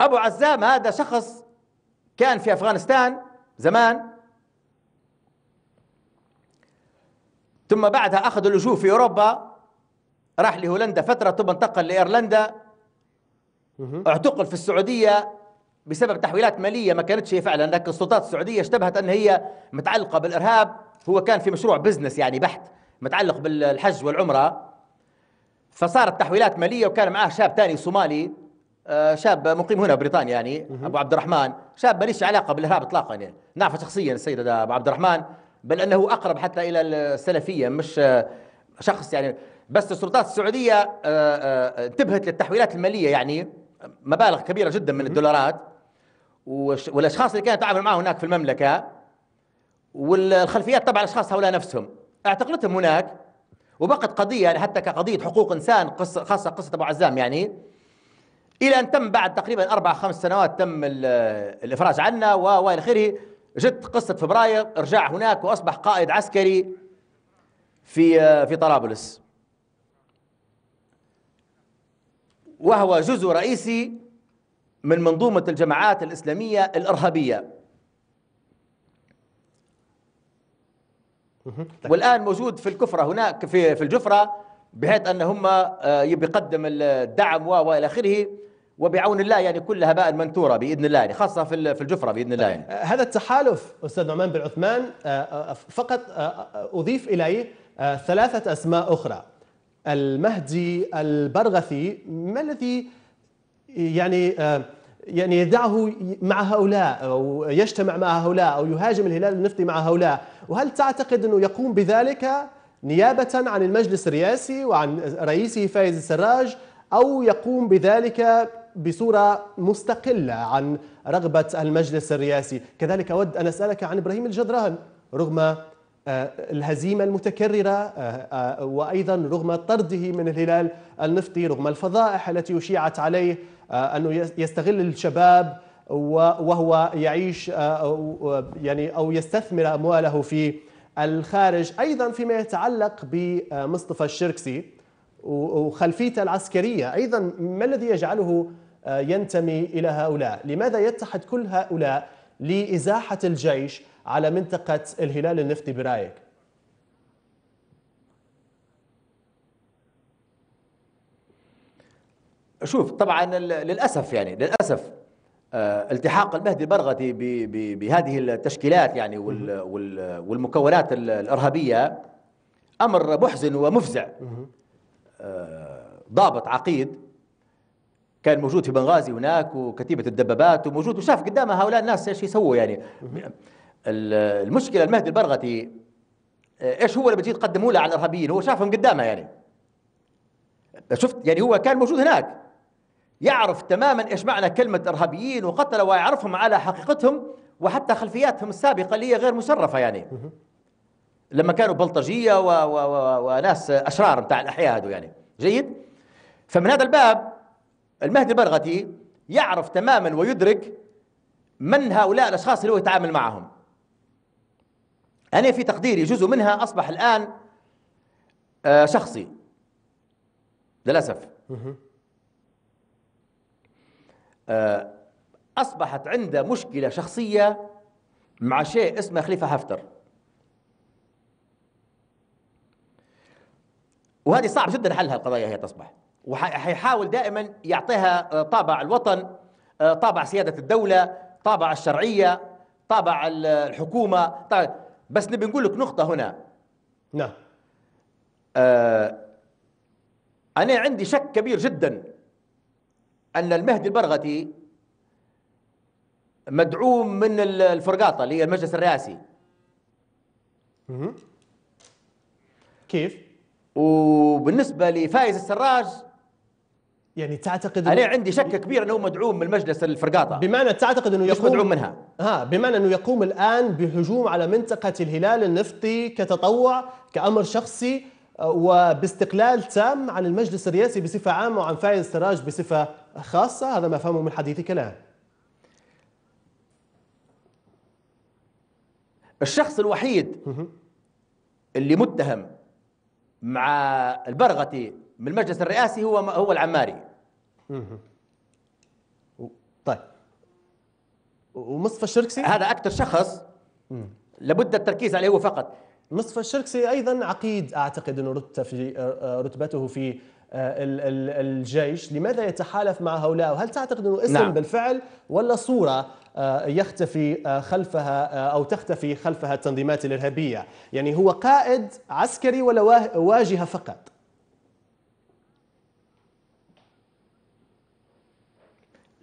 أبو عزام هذا شخص كان في أفغانستان زمان. ثم بعدها أخذ اللجوء في أوروبا راح لهولندا فترة ثم انتقل لإيرلندا. اعتقل في السعودية بسبب تحويلات مالية ما كانتش هي فعلا لكن السلطات السعودية اشتبهت أن هي متعلقة بالإرهاب. هو كان في مشروع بزنس يعني بحت متعلق بالحج والعمرة. فصارت تحويلات مالية وكان معاه شاب ثاني صومالي آه، شاب مقيم هنا بريطانيا يعني أبو عبد الرحمن. شاب ماليش علاقة بالإرهاب اطلاقا يعني. نعرفه شخصيا السيد هذا أبو عبد الرحمن بل أنه أقرب حتى إلى السلفية مش آه، شخص يعني. بس السلطات السعودية آه، انتبهت للتحويلات المالية يعني. مبالغ كبيرة جدا من الدولارات والأشخاص اللي كانت تعامل معهم هناك في المملكة والخلفيات تبع الأشخاص هؤلاء نفسهم. اعتقلتهم هناك وبقت قضية حتى كقضية حقوق إنسان قصة خاصة قصة أبو عزام يعني إلى أن تم بعد تقريبا أربع خمس سنوات تم ال- الإفراج عنه و- وإلى آخره. جت قصة فبراير رجع هناك وأصبح قائد عسكري في في طرابلس. وهو جزء رئيسي من منظومة الجماعات الإسلامية الإرهابية. والآن موجود في الكفرة هناك في في الجفرة بحيث أن هم آه، يبي يقدم الدعم و وإلى آخره وبعون الله يعني كل هباء منثورة بإذن الله يعني خاصة في ال- في الجفرة بإذن الله يعني. آه، هذا التحالف أستاذ نعمان بن عثمان آه، فقط أضيف إليه ثلاثة أسماء أخرى. المهدي البرغثي ما الذي يعني آه، يعني يدعه مع هؤلاء أو يجتمع مع هؤلاء أو يهاجم الهلال النفطي مع هؤلاء؟ وهل تعتقد أنه يقوم بذلك نيابة عن المجلس الرئاسي وعن رئيسه فايز السراج أو يقوم بذلك بصورة مستقلة عن رغبة المجلس الرئاسي؟ كذلك أود أن أسألك عن إبراهيم الجدران رغم الهزيمة المتكررة آه، آه، وأيضا رغم طرده من الهلال النفطي رغم الفضائح التي أشيعت عليه آه، أنه يس- يستغل الشباب وهو يعيش آه، يعني أو يستثمر أمواله في الخارج. أيضا فيما يتعلق بمصطفى الشركسي وخلفيته العسكرية. أيضا ما الذي يجعله آه، ينتمي إلى هؤلاء؟ لماذا يتحد كل هؤلاء لإزاحة الجيش؟ على منطقة الهلال النفطي برأيك؟ شوف طبعا للأسف يعني للأسف آه، التحاق المهدي ب- بهذه التشكيلات يعني وال- وال- والمكونات ال- الإرهابية أمر محزن ومفزع. آه، ضابط عقيد كان موجود في بنغازي هناك وكتيبة الدبابات وموجود وشاف قدامه هؤلاء الناس إيش يسووا يعني. المشكلة المهدي البرغثي آه، إيش هو اللي بتجي تقدموا له على الارهابيين هو شافهم قدامه يعني. شفت يعني هو كان موجود هناك. يعرف تماما إيش معنى كلمة ارهابيين وقتل ويعرفهم على حقيقتهم وحتى خلفياتهم السابقة اللي هي غير مشرفه يعني. لما كانوا بلطجية و و و وناس أشرار بتاع الأحياء هذو يعني. جيد؟ فمن هذا الباب المهدي البرغثي يعرف تماما ويدرك من هؤلاء الأشخاص اللي هو يتعامل معهم. أنا في تقديري جزء منها أصبح الآن آه، شخصي. للأسف. آه، أصبحت عنده مشكلة شخصية مع شيء اسمه خليفة حفتر وهذه صعب جدا حلها القضايا هي تصبح. وحيحاول دائما يعطيها آه، طابع الوطن طابع سيادة الدولة طابع الشرعية طابع ال- الحكومة. طابع بس نبي نقول لك نقطة هنا نعم آه، أنا عندي شك كبير جدا أن المهدي البرغتي مدعوم من ال- الفرقاطة اللي هي المجلس الرئاسي. كيف؟ وبالنسبة لفايز السراج يعني تعتقد إنه- عندي شك كبير أنه مدعوم من مجلس الفرقاطة. بمعنى تعتقد إنه يقوم مدعوم منها. ها بمعنى إنه يقوم الآن بهجوم على منطقة الهلال النفطي كتطوع كأمر شخصي آه، وباستقلال تام عن المجلس الرئاسي بصفة عامة وعن فايز سراج بصفة خاصة. هذا ما فهمه من حديثك الآن. الشخص الوحيد اللي متهم مع البرغتي من المجلس الرئاسي هو هو العماري. طيب. ومصطفى الشركسي هذا أكثر شخص لابد التركيز عليه هو فقط. مصطفى الشركسي أيضا عقيد أعتقد إنه رتب في آه، رتبته في آه، ال- ال- الجيش. لماذا يتحالف مع هؤلاء؟ وهل تعتقد إنه اسم نعم. بالفعل ولا صورة آه، يختفي آه، خلفها آه، أو تختفي خلفها التنظيمات الإرهابية؟ يعني هو قائد عسكري ولا واجهة فقط؟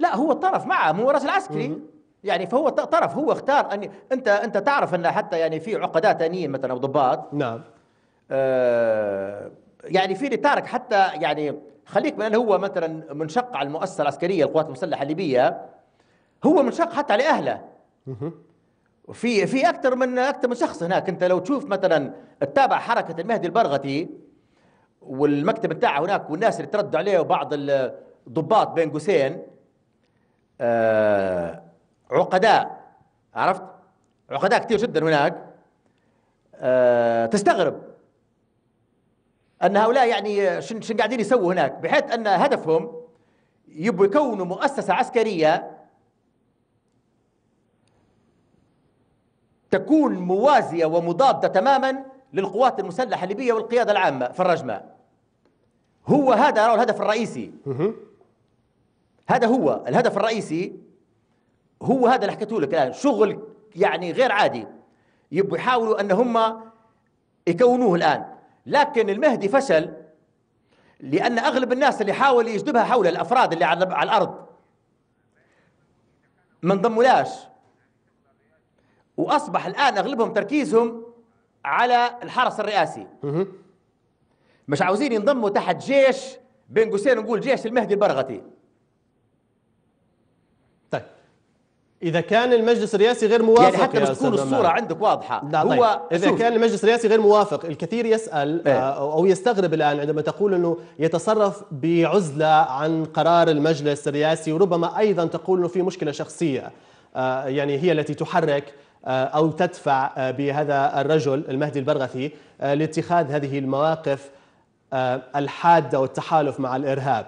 لا هو الطرف معه مو رجل عسكري. يعني فهو طرف هو اختار أن أنت أنت تعرف أن حتى يعني في عقداء ثانيين مثلا أو ضباط. نعم. آه يعني في اللي تارك حتى يعني خليك من هو مثلا منشق على المؤسسة العسكرية القوات المسلحة الليبية. هو منشق حتى على أهله. وفي في أكثر من أكثر من شخص هناك. أنت لو تشوف مثلا تتابع حركة المهدي البرغتي والمكتب بتاعه هناك والناس اللي تردوا عليه وبعض الضباط بين قوسين عقداء عرفت؟ عقداء كثير جدا هناك. آه تستغرب أن هؤلاء يعني شن, قاعدين يسووا هناك بحيث أن هدفهم يبغوا يكونوا مؤسسة عسكرية تكون موازية ومضادة تماما للقوات المسلحة الليبية والقيادة العامة في الرجمة. هو هذا الهدف الرئيسي. هذا هو الهدف الرئيسي. هو هذا اللي حكيته لك الآن. شغل يعني غير عادي. يبغوا يحاولوا أن هم يكونوه الآن. لكن المهدي فشل لأن أغلب الناس اللي حاول يجذبها حول الأفراد اللي على على الأرض ما انضمولاش. وأصبح الآن أغلبهم تركيزهم على الحرس الرئاسي. مش عاوزين ينضموا تحت جيش. بين قوسين نقول جيش المهدي البرغتي طيب إذا كان المجلس الرئاسي غير موافق يعني حتى بس تكون الصورة. عندك واضحة لا طيب. هو إذا شوف، كان المجلس الرئاسي غير موافق الكثير يسأل إيه. آه، أو يستغرب الآن عندما تقول إنه يتصرف بعزلة عن قرار المجلس الرئاسي وربما أيضا تقول إنه في مشكلة شخصية آه، يعني هي التي تحرك آه، أو تدفع بهذا الرجل المهدي البرغثي لاتخاذ هذه المواقف الحادة والتحالف مع الإرهاب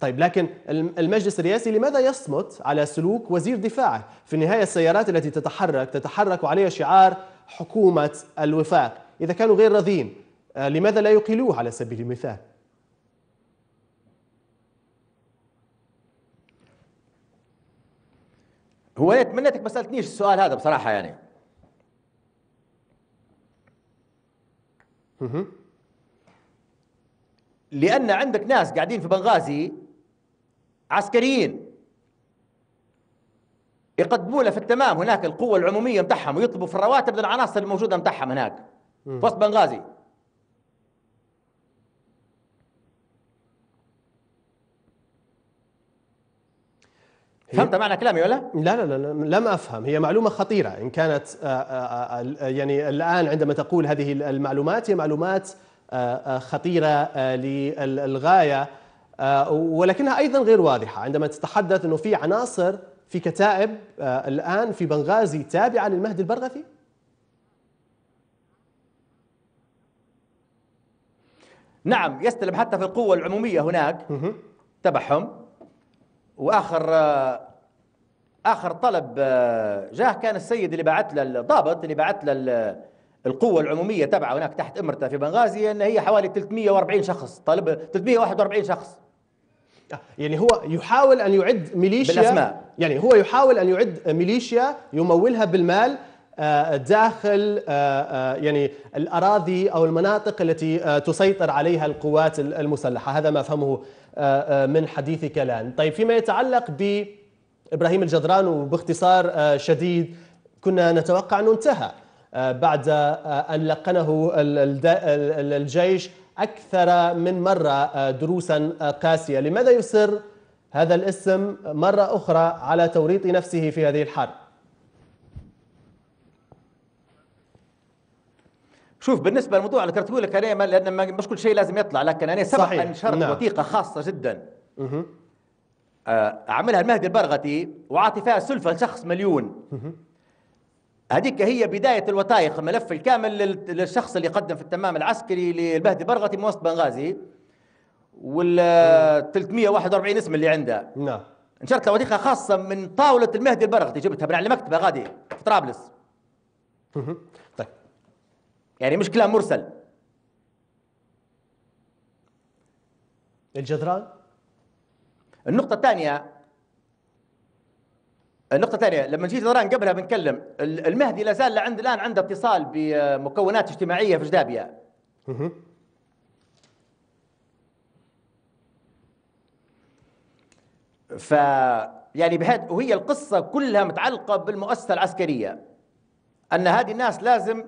طيب لكن الم- المجلس الرئاسي لماذا يصمت على سلوك وزير دفاعه؟ في النهاية السيارات التي تتحرك تتحرك عليها شعار حكومة الوفاق، إذا كانوا غير راضين آه، لماذا لا يقيلوه على سبيل المثال؟ هو أنا تمنيتك ما سألتنيش السؤال هذا بصراحة يعني لأن عندك ناس قاعدين في بنغازي عسكريين. يقدموا له في التمام هناك القوة العمومية متاعهم ويطلبوا في الرواتب للعناصر الموجودة متاعهم هناك. في وسط بنغازي. فهمت معنى كلامي ولا؟ لا لا لا لم أفهم. هي معلومة خطيرة. إن كانت آه، آه، آه، يعني الآن عندما تقول هذه المعلومات هي معلومات خطيرة للغاية. ولكنها أيضا غير واضحة. عندما تتحدث إنه في عناصر في كتائب آه، الآن في بنغازي تابعة للمهدي البرغثي؟ نعم يستلم حتى في القوة العمومية هناك تبعهم وآخر آه، آخر طلب آه، جاه كان السيد اللي بعت له الضابط اللي بعت له ال- القوة العمومية تبعه هناك تحت إمرته في بنغازي إن هي حوالي 340 شخص طالب 341 شخص. يعني هو يحاول أن يعد ميليشيا بالأسماء. يعني هو يحاول أن يعد ميليشيا يمولها بالمال آه، داخل آه، آه، يعني الأراضي أو المناطق التي تسيطر عليها القوات ال- المسلحة هذا ما أفهمه من حديثك الآن طيب فيما يتعلق بإبراهيم الجدران وباختصار شديد كنا نتوقع أنه انتهى بعد أن لقنه الجيش أكثر من مرة آه، دروسا آه، قاسية. لماذا يصر هذا الاسم مرة أخرى على توريط نفسه في هذه الحرب شوف بالنسبة للموضوع اللي ذكرته لك لأن ما- مش كل شيء لازم يطلع لكن أنا سبق. أن نشرت نعم. وثيقة خاصة جدا. آه، عملها المهدي البرغتي وعاطي فيها سلفة لشخص مليون. هذيك هي بداية الوثائق الملف الكامل لل- للشخص اللي قدم في التمام العسكري للمهدي البرغتي من وسط بنغازي وال 341 اسم اللي عنده. نعم. نشرت له وثيقة خاصة من طاولة المهدي البرغتي جبتها من على مكتبة غادي في طرابلس. طيب. يعني مش كلام مرسل. الجدران؟ النقطة الثانية النقطة الثانية لما جيت دوران قبلها بنكلم ال- المهدي لا زال عند الآن عنده اتصال بمكونات اجتماعية في جدابيا. ف يعني بهاد وهي القصة كلها متعلقة بالمؤسسة العسكرية. أن هذه الناس لازم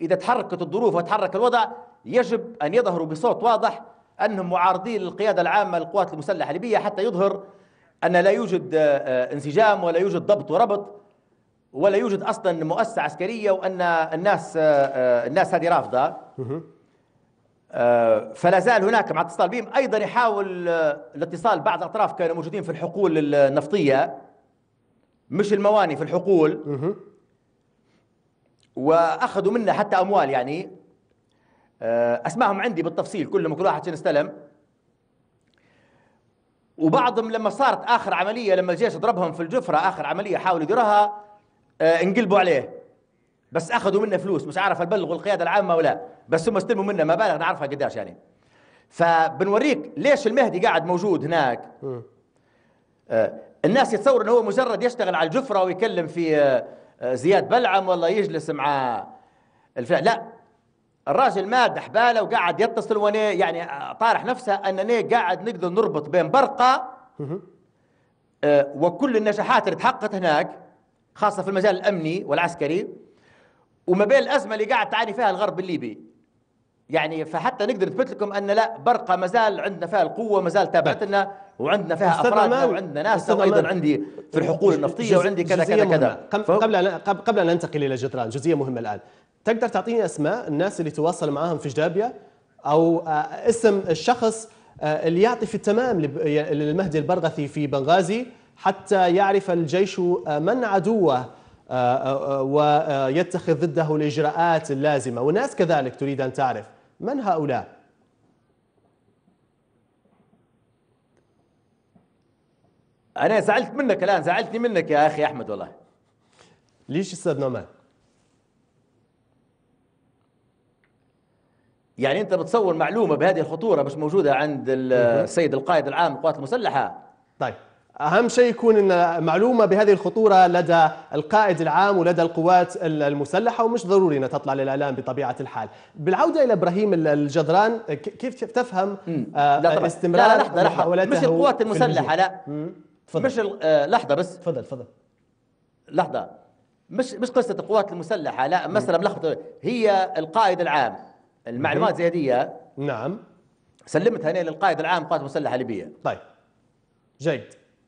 إذا تحركت الظروف وتحرك الوضع يجب أن يظهروا بصوت واضح أنهم معارضين للقيادة العامة للقوات المسلحة الليبية حتى يظهر أن لا يوجد آه، آه، انسجام ولا يوجد ضبط وربط ولا يوجد أصلا مؤسسة عسكرية وأن الناس آه، الناس هذه رافضة. فلا زال هناك مع اتصال بهم. أيضا يحاول الاتصال بعض الأطراف كانوا موجودين في الحقول النفطية مش المواني في الحقول. وأخذوا منا حتى أموال يعني. اسمائهم عندي بالتفصيل كلهم كل واحد استلم. وبعضهم لما صارت آخر عملية لما الجيش ضربهم في الجفرة آخر عملية حاولوا يديروها آه، انقلبوا عليه. بس أخذوا منا فلوس مش عارف البلغوا القيادة العامة ولا بس هم استلموا منا مبالغ نعرفها قداش يعني. فبنوريك ليش المهدي قاعد موجود هناك. آه، الناس يتصور إنه هو مجرد يشتغل على الجفرة ويكلم في آه، آه، زياد بلعم ولا يجلس مع الفلان. لا الراجل مادح باله وقاعد يتصل وأنا يعني طارح نفسه أنني قاعد نقدر نربط بين برقة آه، وكل النجاحات اللي تحققت هناك خاصة في المجال الأمني والعسكري وما بين الأزمة اللي قاعد تعاني فيها الغرب الليبي. يعني فحتى نقدر نثبت لكم أن لا برقه ما زال عندنا فيها القوة ما زال تابعتنا وعندنا فيها أفرادنا وعندنا ناس وأيضا. عندي في الحقول النفطية وعندي كذا كذا. كذا. قبل قبل أن قبل قبل أن ننتقل إلى جدران جزئية مهمة الآن. تقدر تعطيني أسماء الناس اللي تواصل معاهم في جدابيا؟ أو آه، اسم الشخص آه، اللي يعطي في التمام للمهدي البرغثي في بنغازي حتى يعرف الجيش آه، من عدوه ويتخذ ضده الاجراءات اللازمه والناس كذلك تريد أن تعرف. من هؤلاء؟ أنا زعلت منك الآن زعلتني منك يا أخي أحمد والله. ليش أستاذ نومان يعني أنت بتصور معلومة بهذه الخطورة مش موجودة عند ال- السيد القائد العام للقوات المسلحة؟ طيب. أهم شيء يكون أن معلومة بهذه الخطورة لدى القائد العام ولدى القوات المسلحة ومش ضروري أنها تطلع للإعلام بطبيعة الحال. بالعودة إلى إبراهيم الجدران كيف تفهم؟ آه، لا طبعا. استمرار لا لا لحظة لحظة. مش القوات المسلحة؟ لا. تفضل. مش آه، لحظة بس. تفضل تفضل. لحظة. مش مش قصة القوات المسلحة لا مساله ملخبطه هي القائد العام. المعلومات زي دي نعم. سلمتها أنا للقائد العام للقوات المسلحه الليبيه طيب. جيد.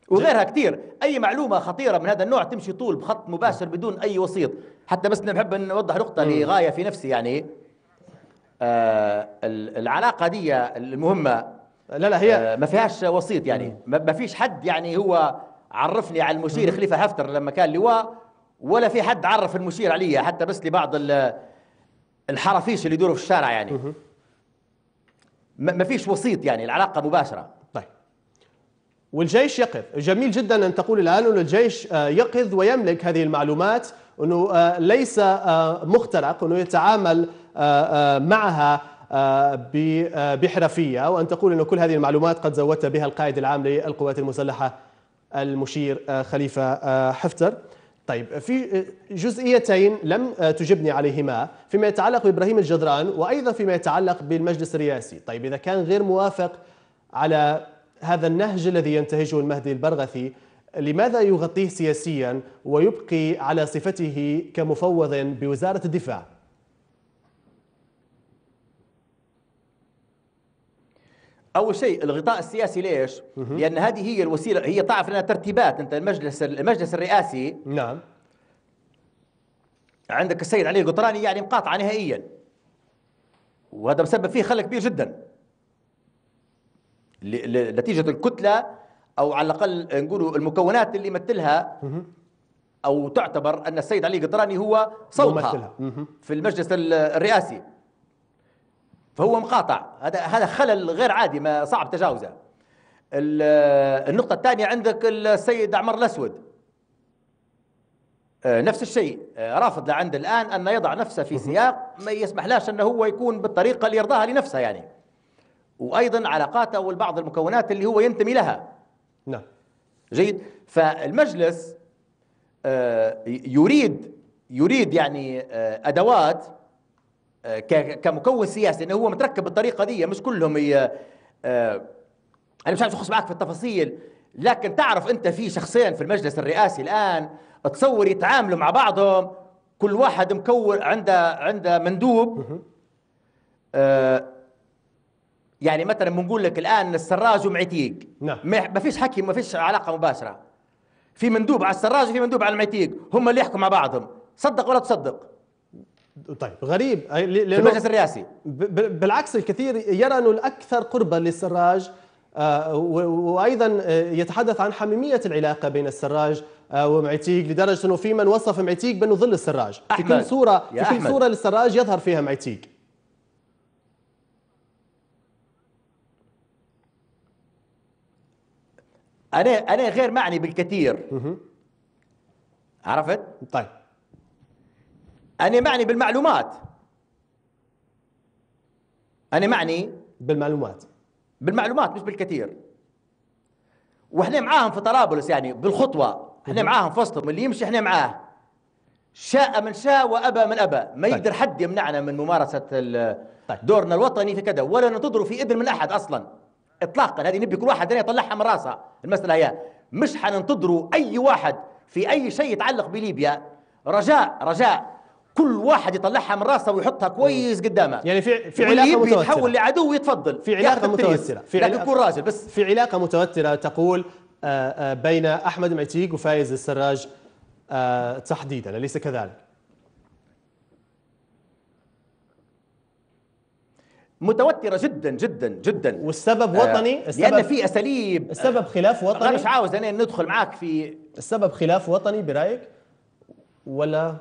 وغيرها كثير أي معلومة خطيرة من هذا النوع تمشي طول بخط مباشر بدون أي وسيط. حتى بس نحب نوضح نقطة لغاية في نفسي يعني آه ال- العلاقة دي المهمة. لا لا هي آه ما فيهاش وسيط يعني. ما فيش حد يعني هو عرفني على المشير خليفة حفتر لما كان لواء ولا في حد عرف المشير علي حتى بس لبعض ال- الحرافيش اللي يدوروا في الشارع يعني. ما ما فيش وسيط يعني العلاقة مباشرة. والجيش يقظ. جميل جدا أن تقول الآن أن الجيش آه، يقظ ويملك هذه المعلومات أنه آه، ليس آه، مخترق أنه يتعامل معها بحرفية. وأن تقول أن كل هذه المعلومات قد زودت بها القائد العام للقوات المسلحة المشير خليفة حفتر. طيب في جزئيتين لم تجبني عليهما فيما يتعلق بإبراهيم الجدران وأيضا فيما يتعلق بالمجلس الرئاسي. طيب إذا كان غير موافق على هذا النهج الذي ينتهجه المهدي البرغثي لماذا يغطيه سياسيا ويبقي على صفته كمفوض بوزارة الدفاع؟ أول شيء الغطاء السياسي ليش؟ لأن هذه هي الوسيلة هي تعرف إنها ترتيبات أنت المجلس المجلس الرئاسي. نعم. عندك السيد علي القطراني يعني مقاطعه نهائيا. وهذا مسبب فيه خلل كبير جدا. نتيجة الكتلة أو على الأقل نقولوا المكونات اللي يمثلها أو تعتبر أن السيد علي القطراني هو صوتها. في المجلس ال- الرئاسي. فهو مقاطع. هذا هذا خلل غير عادي ما صعب تجاوزه. ال- النقطة الثانية عندك السيد عمر الأسود. آه، نفس الشيء. آه، رافض لعند الآن أن يضع نفسه في سياق ما يسمح لهش أنه هو يكون بالطريقة اللي يرضاها لنفسه يعني. وأيضا علاقاته والبعض المكونات اللي هو ينتمي لها. نعم. جيد. فالمجلس آه، يريد يريد يعني آه، أدوات آه، ك- كمكون سياسي انه هو متركب بالطريقة دي. مش كلهم ي- آه، أنا مش عارف اخش معك في التفاصيل لكن تعرف أنت في شخصين في المجلس الرئاسي الآن تصور يتعاملوا مع بعضهم كل واحد مكون عنده عنده مندوب. آه يعني مثلا بنقول لك الآن السراج ومعتيق نعم. ما فيش حكي ما فيش علاقة مباشرة. في مندوب على السراج وفي مندوب على المعتيق. هم اللي يحكوا مع بعضهم. صدق ولا تصدق؟ طيب غريب. في المجلس الرئاسي. بالعكس الكثير يرى أنه الأكثر قربا للسراج آه، و- وأيضا آه، يتحدث عن حميمية العلاقة بين السراج آه، ومعتيق لدرجة أنه في من وصف معتيق بأنه ظل السراج. في كل صورة يا في كل أحمد. صورة للسراج يظهر فيها معتيق؟ أنا أنا غير معني بالكثير. عرفت؟ طيب. أنا معني بالمعلومات. أنا معني بالمعلومات. بالمعلومات مش بالكثير. وإحنا معاهم في طرابلس يعني بالخطوة. إحنا معاهم في وسطهم اللي يمشي إحنا معاه. شاء من شاء وأبى من أبى. ما طيب. يقدر حد يمنعنا من ممارسة طيب. دورنا الوطني في كذا ولا ننتظروا في إذن من أحد أصلا. اطلاقا. هذه نبي كل واحد هنا يطلعها من راسه المسألة هي مش حننتظروا أي واحد في أي شيء يتعلق بليبيا. رجاء رجاء. كل واحد يطلعها من راسه ويحطها كويس قدامه. يعني في في يبي متوترة. يتحول لعدو يتفضل. في التريس. متوترة. في لكن علاقة يكون راجل بس. في علاقة متوترة تقول آه، آه، بين أحمد معتيق وفايز السراج آه، تحديدا أليس كذلك؟ متوترة جدا جدا جدا. والسبب آه، وطني؟ لأن السبب في أساليب. السبب خلاف أنا وطني؟ مش عاوز أنا ندخل معك في السبب خلاف وطني برأيك؟ ولا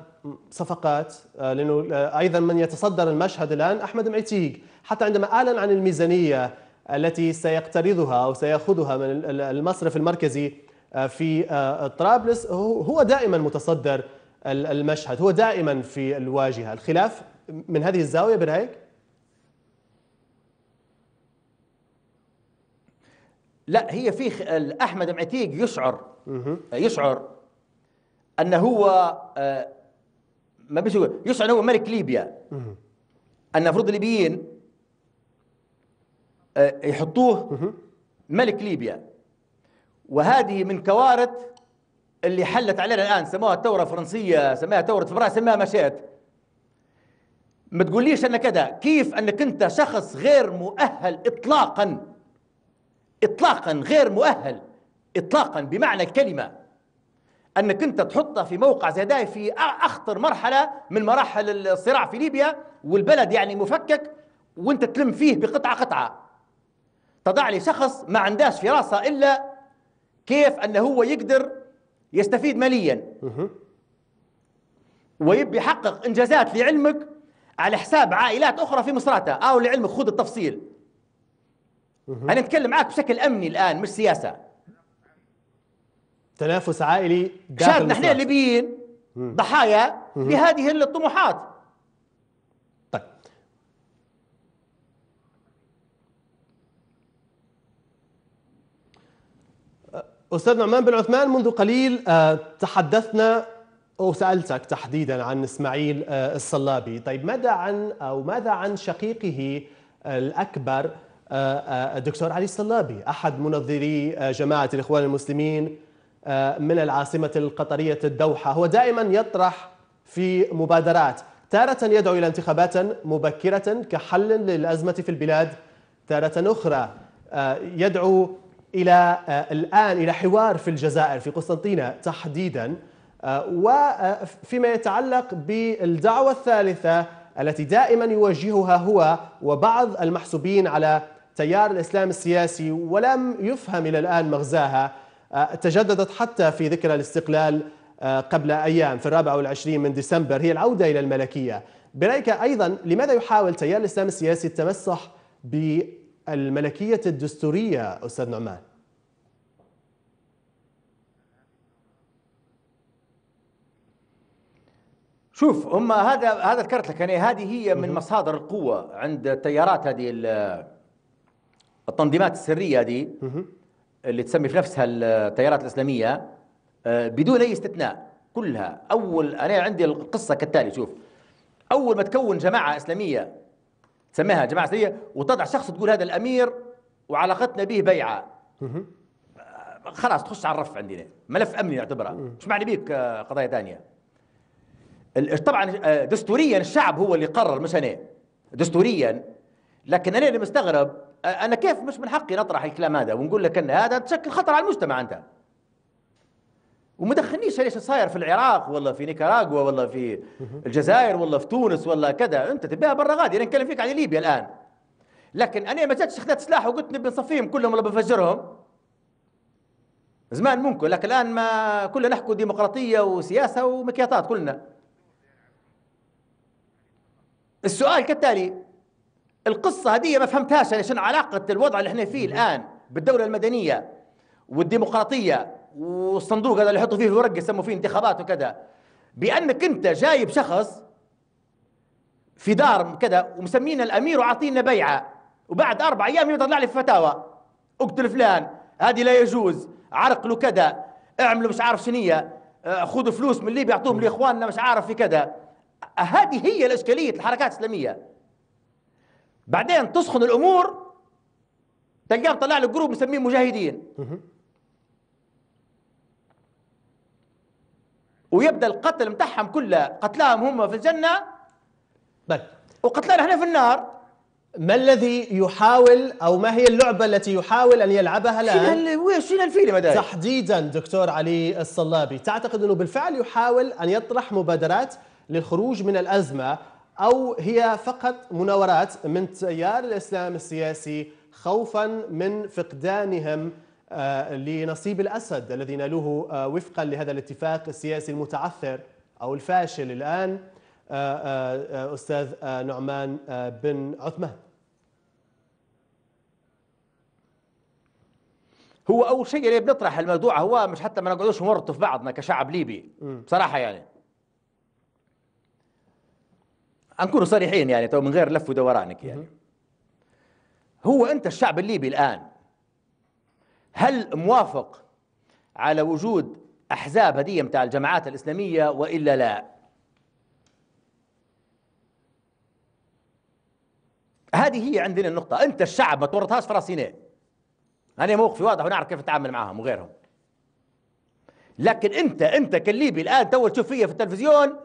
صفقات؟ آه، لأنه آه، أيضا من يتصدر المشهد الآن أحمد معتيق. حتى عندما أعلن عن الميزانية التي سيقترضها أو سيأخذها من ال- ال- المصرف المركزي آه، في آه، طرابلس هو دائما متصدر ال- المشهد هو دائما في الواجهة. الخلاف من هذه الزاوية برأيك؟ لا هي في احمد معتيق يشعر يشعر أنه هو آه، ما يقول يشعر أنه هو ملك ليبيا. أن المفروض الليبيين آه، يحطوه ملك ليبيا. وهذه من كوارث اللي حلت علينا الآن. سموها الثورة الفرنسية سماها ثورة فبراير سماها مشيت ما تقوليش أن كذا. كيف أنك أنت شخص غير مؤهل اطلاقا اطلاقا غير مؤهل اطلاقا بمعنى الكلمة. أنك أنت تحطها في موقع زي ده في أ- أخطر مرحلة من مراحل الصراع في ليبيا والبلد يعني مفكك وأنت تلم فيه بقطعة قطعة. تضع لي شخص ما عنداش في راسه إلا كيف أنه هو يقدر يستفيد ماليا. ويبي يحقق إنجازات لعلمك على حساب عائلات أخرى في مصراتها أو لعلمك خذ التفصيل. أنا نتكلم معك بشكل أمني الآن مش سياسة. تنافس عائلي شاهد نحن. الليبيين ضحايا لهذه الطموحات. طيب. أستاذ نعمان بن عثمان منذ قليل آه، تحدثنا أو سألتك تحديدا عن إسماعيل آه، الصلابي. طيب ماذا عن أو ماذا عن شقيقه الأكبر؟ الدكتور علي الصلابي أحد منظري آه، جماعة الإخوان المسلمين آه، من العاصمة القطرية الدوحة. هو دائما يطرح في مبادرات تارة يدعو إلى انتخابات مبكرة كحل للأزمة في البلاد. تارة أخرى آه، يدعو إلى آه، الآن إلى حوار في الجزائر في قسنطينة تحديدا. آه، وفيما يتعلق بالدعوة الثالثة التي دائما يوجهها هو وبعض المحسوبين على تيار الإسلام السياسي ولم يفهم إلى الآن مغزاها آه، تجددت حتى في ذكرى الاستقلال آه، قبل أيام في الرابع والعشرين من ديسمبر هي العودة إلى الملكية برأيك أيضا لماذا يحاول تيار الإسلام السياسي التمسح بالملكية الدستورية أستاذ نعمان؟ شوف هم هذا هذا ذكرت لك يعني هذه هي من مصادر القوة عند التيارات هذه التنظيمات السرية هذه اللي تسمي في نفسها التيارات الإسلامية آه، بدون أي استثناء كلها. أول أنا عندي القصة كالتالي شوف. أول ما تكون جماعة إسلامية تسميها جماعة إسلامية وتضع شخص تقول هذا الأمير وعلاقتنا به بيعة. آه، خلاص تخش على الرف عندنا. ملف أمني نعتبره مش معني بيك آه، قضايا ثانية؟ ال- طبعا دستوريا الشعب هو اللي قرر مش أنا. دستوريا. لكن أنا اللي مستغرب أنا كيف مش من حقي نطرح الكلام هذا ونقول لك إن هذا تشكل خطر على المجتمع أنت. وما دخلنيش ليش صاير في العراق ولا في نيكاراغوا ولا في الجزائر ولا في تونس ولا كذا. أنت تبيها برا غادي أنا نتكلم فيك عن ليبيا الآن. لكن أنا ما جاتش خذت سلاح وقلت نبي نصفيهم كلهم ولا بفجرهم. زمان ممكن لكن الآن ما كلنا نحكوا ديمقراطية وسياسة ومكياطات كلنا. السؤال كالتالي القصة هذه ما فهمتهاش أنا شنو علاقة الوضع اللي إحنا فيه الآن بالدولة المدنية والديمقراطية والصندوق هذا اللي يحطوا فيه الورق يسموا فيه انتخابات وكذا بأنك أنت جايب شخص في دار كذا ومسمينا الأمير وعاطينا بيعة وبعد أربع أيام يطلع لي في فتاوى. اقتل فلان هذه لا يجوز عرقلوا كذا اعملوا مش عارف شنية آه، خذوا فلوس من ليبيا يعطوهم لإخواننا مش عارف في كذا. هذه هي الإشكالية الحركات الإسلامية. بعدين تسخن الأمور تلقاه مطلع لك جروب مسميه مجاهدين. ويبدأ القتل متاعهم كله قتلاهم هم في الجنة. طيب وقتلانا إحنا في النار. ما الذي يحاول أو ما هي اللعبة التي يحاول أن يلعبها وين شنو الفيلم هذا؟ تحديدا دكتور علي الصلابي. تعتقد أنه بالفعل يحاول أن يطرح مبادرات للخروج من الأزمة أو هي فقط مناورات من تيار الإسلام السياسي خوفا من فقدانهم آه، لنصيب الأسد الذي نالوه آه، وفقا لهذا الاتفاق السياسي المتعثر أو الفاشل الآن آه، أستاذ نعمان بن عثمان. هو أول شيء اللي بنطرح الموضوع هو مش حتى ما نقعدوش نورطوا في بعضنا كشعب ليبي بصراحة يعني. نكونوا صريحين يعني تو من غير لف ودورانك يعني هو أنت الشعب الليبي الآن هل موافق على وجود أحزاب هدية متاع الجماعات الإسلامية وإلا لا؟ هذه هي عندنا النقطة، أنت الشعب ما تورطهاش في راسنا. أنا موقفي واضح ونعرف كيف نتعامل معهم وغيرهم. لكن أنت أنت كالليبي الآن تو تشوف فيا في التلفزيون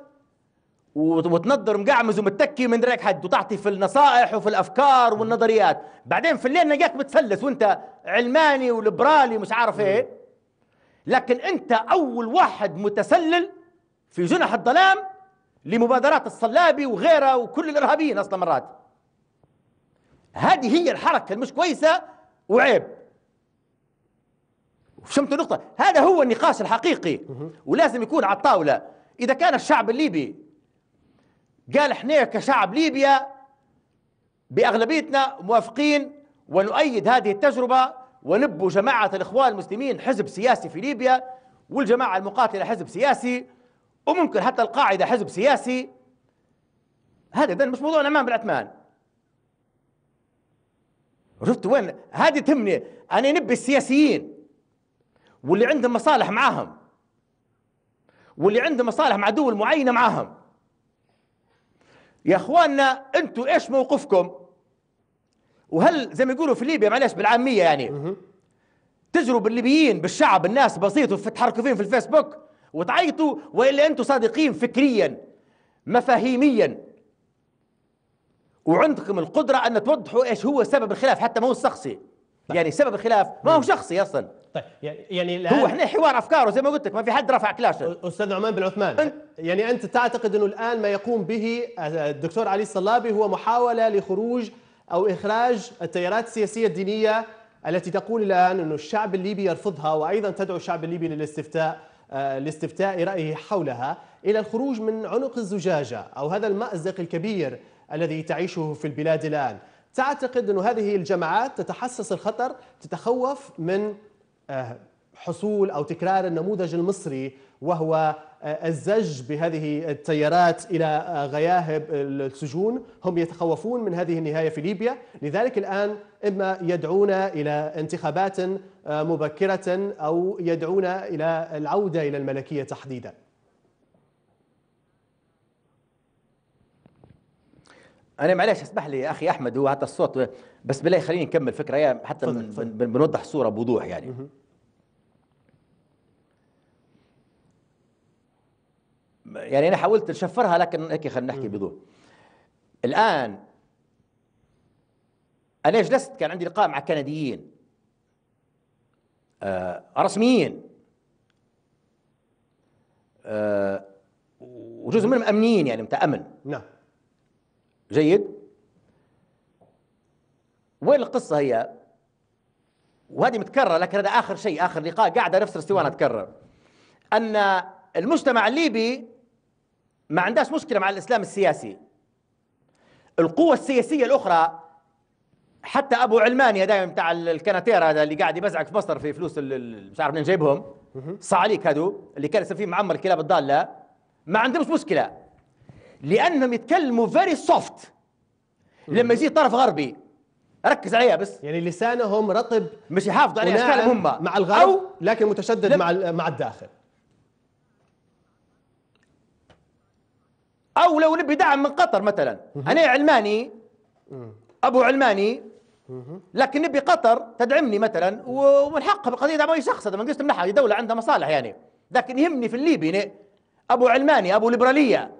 وتنظر مقعمز ومتكي من دريك حد وتعطي في النصائح وفي الأفكار والنظريات. بعدين في الليل نلقاك متفلس وانت علماني وليبرالي ومش عارف إيه. لكن انت أول واحد متسلل في جنح الظلام لمبادرات الصلابي وغيرها وكل الإرهابيين أصلا مرات. هذه هي الحركة المش كويسة وعيب. فهمت النقطة؟ هذا هو النقاش الحقيقي. ولازم يكون على الطاولة. إذا كان الشعب الليبي قال إحنا كشعب ليبيا بأغلبيتنا موافقين ونؤيد هذه التجربة ونبوا جماعة الإخوان المسلمين حزب سياسي في ليبيا والجماعة المقاتلة حزب سياسي وممكن حتى القاعدة حزب سياسي. هذا ده مش موضوع نعمان بالعثمان. شفت وين؟ هذه تهمني. أنا نبي السياسيين واللي عندهم مصالح معاهم واللي عنده مصالح مع دول معينة معاهم. يا اخواننا أنتم إيش موقفكم؟ وهل زي ما يقولوا في ليبيا معلش بالعامية يعني. تجروا بالليبيين بالشعب الناس بسيط وتحركوا فيهم في الفيسبوك وتعيطوا وإلا أنتم صادقين فكريا مفاهيميا. وعندكم القدرة أن توضحوا إيش هو سبب الخلاف حتى ما هو الشخصي. يعني سبب الخلاف ما هو شخصي أصلا. طيب يعني يعني الآن هو إحنا حوار أفكاره زي ما قلت لك ما في حد رفع كلاش أستاذ نعمان بن عثمان أنت- يعني أنت تعتقد إنه الآن ما يقوم به الدكتور علي الصلابي هو محاولة لخروج أو إخراج التيارات السياسية الدينية التي تقول الآن إنه الشعب الليبي يرفضها وأيضا تدعو الشعب الليبي للاستفتاء آه، لاستفتاء رأيه حولها إلى الخروج من عنق الزجاجة أو هذا المأزق الكبير الذي تعيشه في البلاد الآن. تعتقد إنه هذه الجماعات تتحسس الخطر تتخوف من حصول أو تكرار النموذج المصري وهو آه، الزج بهذه التيارات إلى آه، غياهب السجون. هم يتخوفون من هذه النهاية في ليبيا. لذلك الآن إما يدعون إلى انتخابات آه، مبكرة أو يدعون إلى العودة إلى الملكية تحديدا. أنا معلش اسمح لي يا أخي أحمد هو حتى الصوت بس بالله خليني نكمل فكرة يا حتى تفضل. بن- بنوضح الصورة بوضوح يعني. يعني أنا حاولت نشفرها لكن هيك خلينا نحكي بوضوح. الآن أنا جلست كان عندي لقاء مع كنديين آه رسميين آه وجزء منهم أمنيين يعني متى امن نعم. جيد؟ وين القصة هي؟ وهذه متكررة لكن هذا آخر شيء آخر لقاء قاعدة نفس الاسطوانة تكرر أن المجتمع الليبي ما عندهاش مشكلة مع الإسلام السياسي. القوة السياسية الأخرى حتى أبو علماني هذا بتاع الكناتير هذا اللي قاعد يبزعك في مصر في فلوس مش عارف منين جايبهم. صعاليك هذو اللي كان فيهم معمر الكلاب الضالة. ما عندهمش مشكلة. لأنهم يتكلموا very soft لما يجي طرف غربي ركز عليها بس. يعني لسانهم رطب مش يحافظوا على أشكالهم هم. مع الغرب أو لكن متشدد مع مع الداخل. أو لو نبي دعم من قطر مثلا. أنا علماني أبو علماني لكن نبي قطر تدعمني مثلا ومن حقها بقضية دعم أي شخص هذا ما نقدرش نمنحها دولة عندها مصالح يعني. لكن يهمني في الليبي أبو علماني أبو ليبرالية.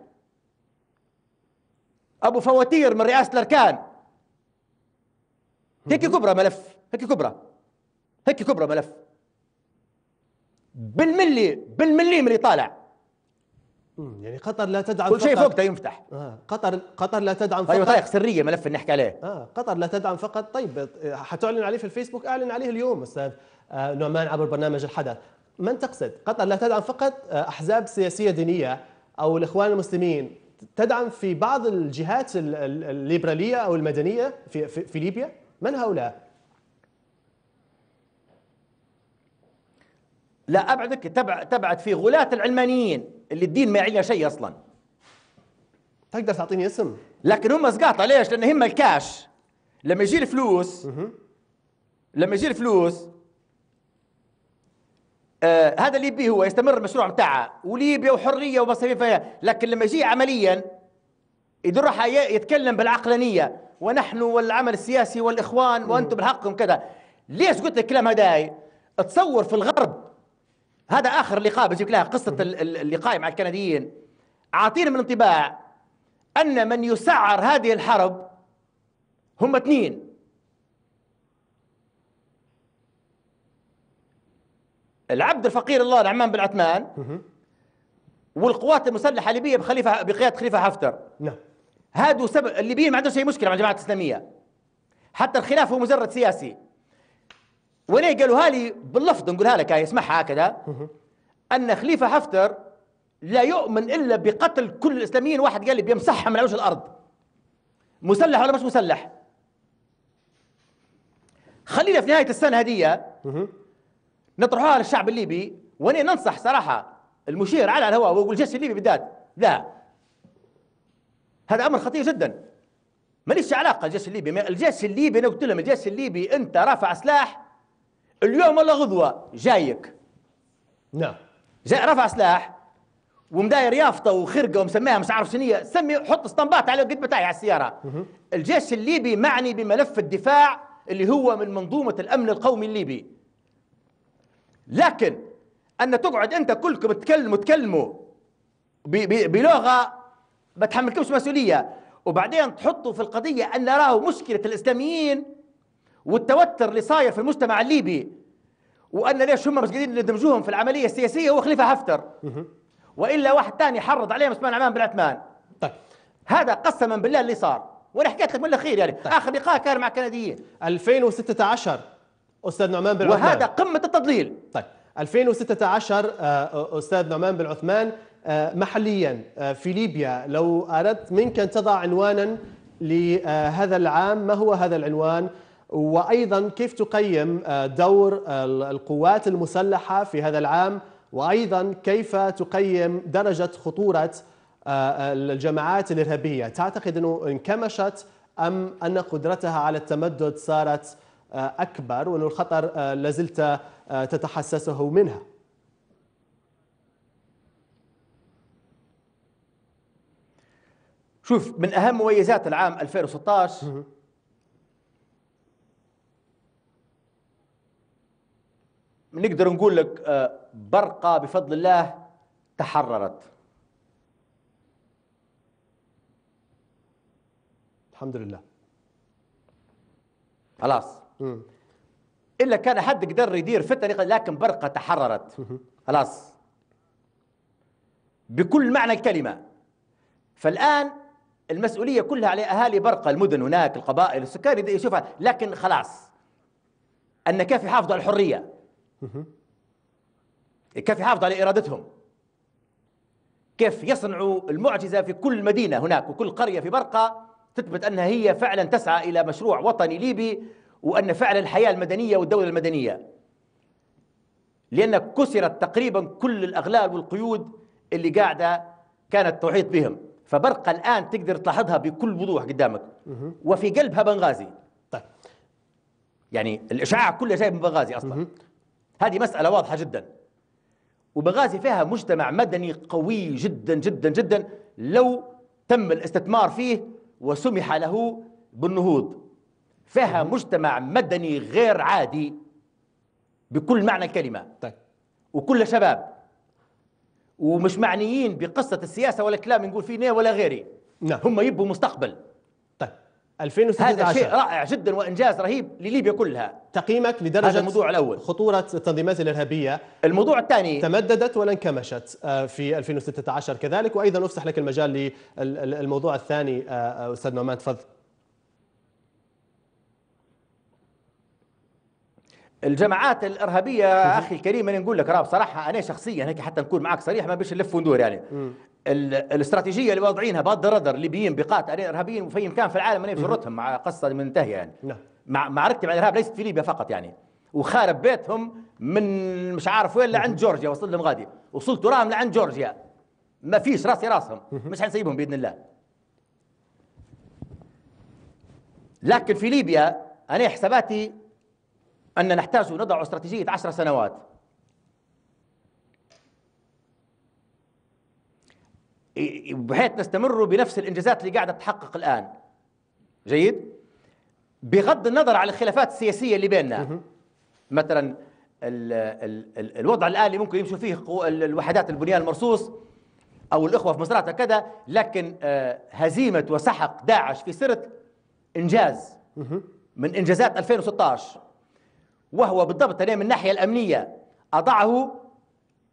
أبو فواتير من رئاسة الأركان. هيك كبرى ملف هيك كبرى. هيك كبرى ملف. بالملي بالملي من اللي طالع. يعني قطر لا تدعم كل شيء فوق ينفتح. آه. قطر قطر لا تدعم هاي فقط. وثائق سرية ملف نحكي عليه. آه قطر لا تدعم فقط. طيب حتعلن عليه في الفيسبوك أعلن عليه اليوم أستاذ آه نعمان عبر برنامج الحدث. من تقصد؟ قطر لا تدعم فقط آه أحزاب سياسية دينية أو الإخوان المسلمين تدعم في بعض الجهات ال- ال- الليبرالية أو المدنية في في, في ليبيا؟ من هؤلاء؟ لا أبعدك. تبع تبعت في غلاة العلمانيين اللي الدين ما يعينا شيء أصلا. تقدر تعطيني اسم؟ لكن هم سقاطه ليش؟ لأن هم الكاش. لما يجي الفلوس لما يجي الفلوس آه هذا اللي هو يستمر المشروع بتاعه. وليبيا وحرية ومصاريف فيها لكن لما يجي عمليا يدور راح ي- يتكلم بالعقلانية. ونحن والعمل السياسي والإخوان وأنتم بالحقكم كذا. ليش قلت لك الكلام هذاي تصور في الغرب. هذا آخر لقاء بجيب لها قصة ال- ال- اللقاء مع الكنديين. عاطينا من انطباع أن من يسعر هذه الحرب هم اثنين. العبد الفقير الله نعمان بن عثمان والقوات المسلحة الليبية بخليفه بقيادة خليفة حفتر نعم. هادو سبب الليبيين ما عندهم اي مشكلة مع الجماعة الإسلامية. حتى الخلاف هو مجرد سياسي. وليه قالوها لي باللفظ نقولها لك هاي اسمعها هكذا. أن خليفة حفتر لا يؤمن إلا بقتل كل الإسلاميين واحد قال لي بيمسحها من على وجه الأرض. مسلح ولا مش مسلح؟ خلينا في نهاية السنة هديه نطرحوها للشعب الليبي وأنا ننصح صراحة المشير على الهواء والجيش الليبي بالذات لا. هذا أمر خطير جدا. ماليش علاقة الجيش الليبي. الجيش الليبي أنا قلت لهم الجيش الليبي أنت رافع سلاح اليوم ولا غدوة جايك. نعم. جاء رفع سلاح ومداير يافطة وخرقة ومسميها مش عارف شنو سمي حط اسطمبات على القد بتاعي على السيارة. الجيش الليبي معني بملف الدفاع اللي هو من منظومة الأمن القومي الليبي. لكن أن تقعد أنت كلكم تكلموا تكلموا بلغة ما تحملكمش مسؤولية وبعدين تحطوا في القضية أن نراه مشكلة الإسلاميين والتوتر اللي صاير في المجتمع الليبي وأن ليش هم مش قاعدين يدمجوهم في العملية السياسية هو خليفة هفتر. وإلا واحد ثاني حرض عليهم اسمه نعمان بن عثمان. طيب. هذا قسما بالله اللي صار. وأنا حكيت لك من الأخير يعني. آخر لقاء كان مع الكنديين. 2016 أستاذ نعمان بن وهذا عثمان قمة التضليل. طيب 2016 آه، أستاذ نعمان بن عثمان آه، محليا آه، في ليبيا. لو أردت منك أن تضع عنوانا لهذا العام ما هو هذا العنوان؟ وأيضا كيف تقيم آه، دور ال- القوات المسلحة في هذا العام؟ وأيضا كيف تقيم درجة خطورة آه، الجماعات الإرهابية؟ تعتقد إنه انكمشت أم أن قدرتها على التمدد صارت آه، أكبر وأن الخطر آه، لازلت آه، تتحسسه منها. شوف من أهم مميزات العام 2016 نقدر نقول لك برقة بفضل الله تحررت. الحمد لله. خلاص. إلا كان حد قدر يدير في الطريقة لكن برقة تحررت. خلاص. بكل معنى الكلمة. فالآن المسؤولية كلها على أهالي برقه المدن هناك القبائل السكان يشوفها. لكن خلاص. أن كيف يحافظوا على الحرية؟ كيف يحافظوا على إرادتهم؟ كيف يصنعوا المعجزة في كل مدينة هناك وكل قرية في برقة تثبت أنها هي فعلا تسعى إلى مشروع وطني ليبي وأن فعلا الحياة المدنية والدولة المدنية. لأن كسرت تقريبا كل الأغلال والقيود اللي قاعدة كانت تحيط بهم. فبرقه الآن تقدر تلاحظها بكل وضوح قدامك. وفي قلبها بنغازي. طيب. يعني الإشعاع كله جاي من بنغازي أصلا. هذه مسألة واضحة جدا. وبنغازي فيها مجتمع مدني قوي جدا جدا جدا لو تم الاستثمار فيه وسمح له بالنهوض. فيها مجتمع مدني غير عادي بكل معنى الكلمة. طيب. وكل شباب. ومش معنيين بقصة السياسة ولا كلام نقول فيه نيه ولا غيري. نعم. هم يبوا مستقبل. طيب. هذا شيء 2016 رائع جدا وإنجاز رهيب لليبيا كلها. تقييمك لدرجة هذا الموضوع الأول. خطورة التنظيمات الإرهابية. الموضوع الثاني. تمددت ولا انكمشت آه، في 2016 كذلك. وأيضا افسح لك المجال للموضوع الثاني آه، آه، أستاذ نعمان تفضل. الجماعات الإرهابية أخي الكريم أنا نقول لك راه بصراحة أنا شخصيا هيك حتى نكون معك صريح ما بيش نلف وندور يعني. ال- الاستراتيجية اللي واضعينها بغض النظر ليبيين بقات إرهابيين وفي مكان في العالم أنا بجرتهم مع قصة منتهية يعني. نعم. مع معركتي مع الإرهاب ليست في ليبيا فقط يعني. وخارب بيتهم من مش عارف وين لعند جورجيا وصل لهم غادي. وصلت وراهم لعند جورجيا. ما فيش راسي راسهم. مش حنسيبهم بإذن الله. لكن في ليبيا أنا حساباتي أن نحتاج نضع استراتيجية عشر سنوات. بحيث نستمر بنفس الإنجازات اللي قاعدة تتحقق الآن. جيد؟ بغض النظر على الخلافات السياسية اللي بيننا. مثلا ال ال ال الوضع الآن اللي ممكن يمشوا فيه الوحدات البنيان المرصوص أو الإخوة في مصراتها كذا لكن آه، هزيمة وسحق داعش في سرت إنجاز. من إنجازات 2016 وهو بالضبط أنا من الناحية الأمنية أضعه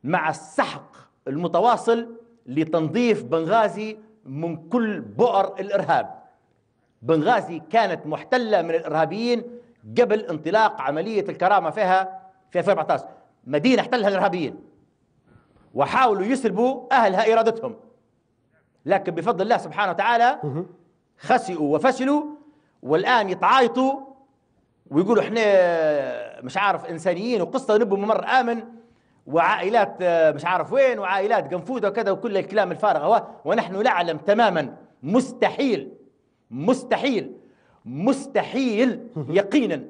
مع السحق المتواصل لتنظيف بنغازي من كل بؤر الإرهاب. بنغازي كانت محتلة من الإرهابيين قبل انطلاق عملية الكرامة فيها في 2014 مدينة احتلها الإرهابيين. وحاولوا يسلبوا أهلها إرادتهم. لكن بفضل الله سبحانه وتعالى خسئوا وفشلوا والآن يتعايطوا ويقولوا إحنا مش عارف إنسانيين وقصة نبوا ممر آمن وعائلات آه، مش عارف وين وعائلات قنفوذة وكذا وكل الكلام الفارغ. هو ونحن نعلم تماما مستحيل مستحيل مستحيل يقينا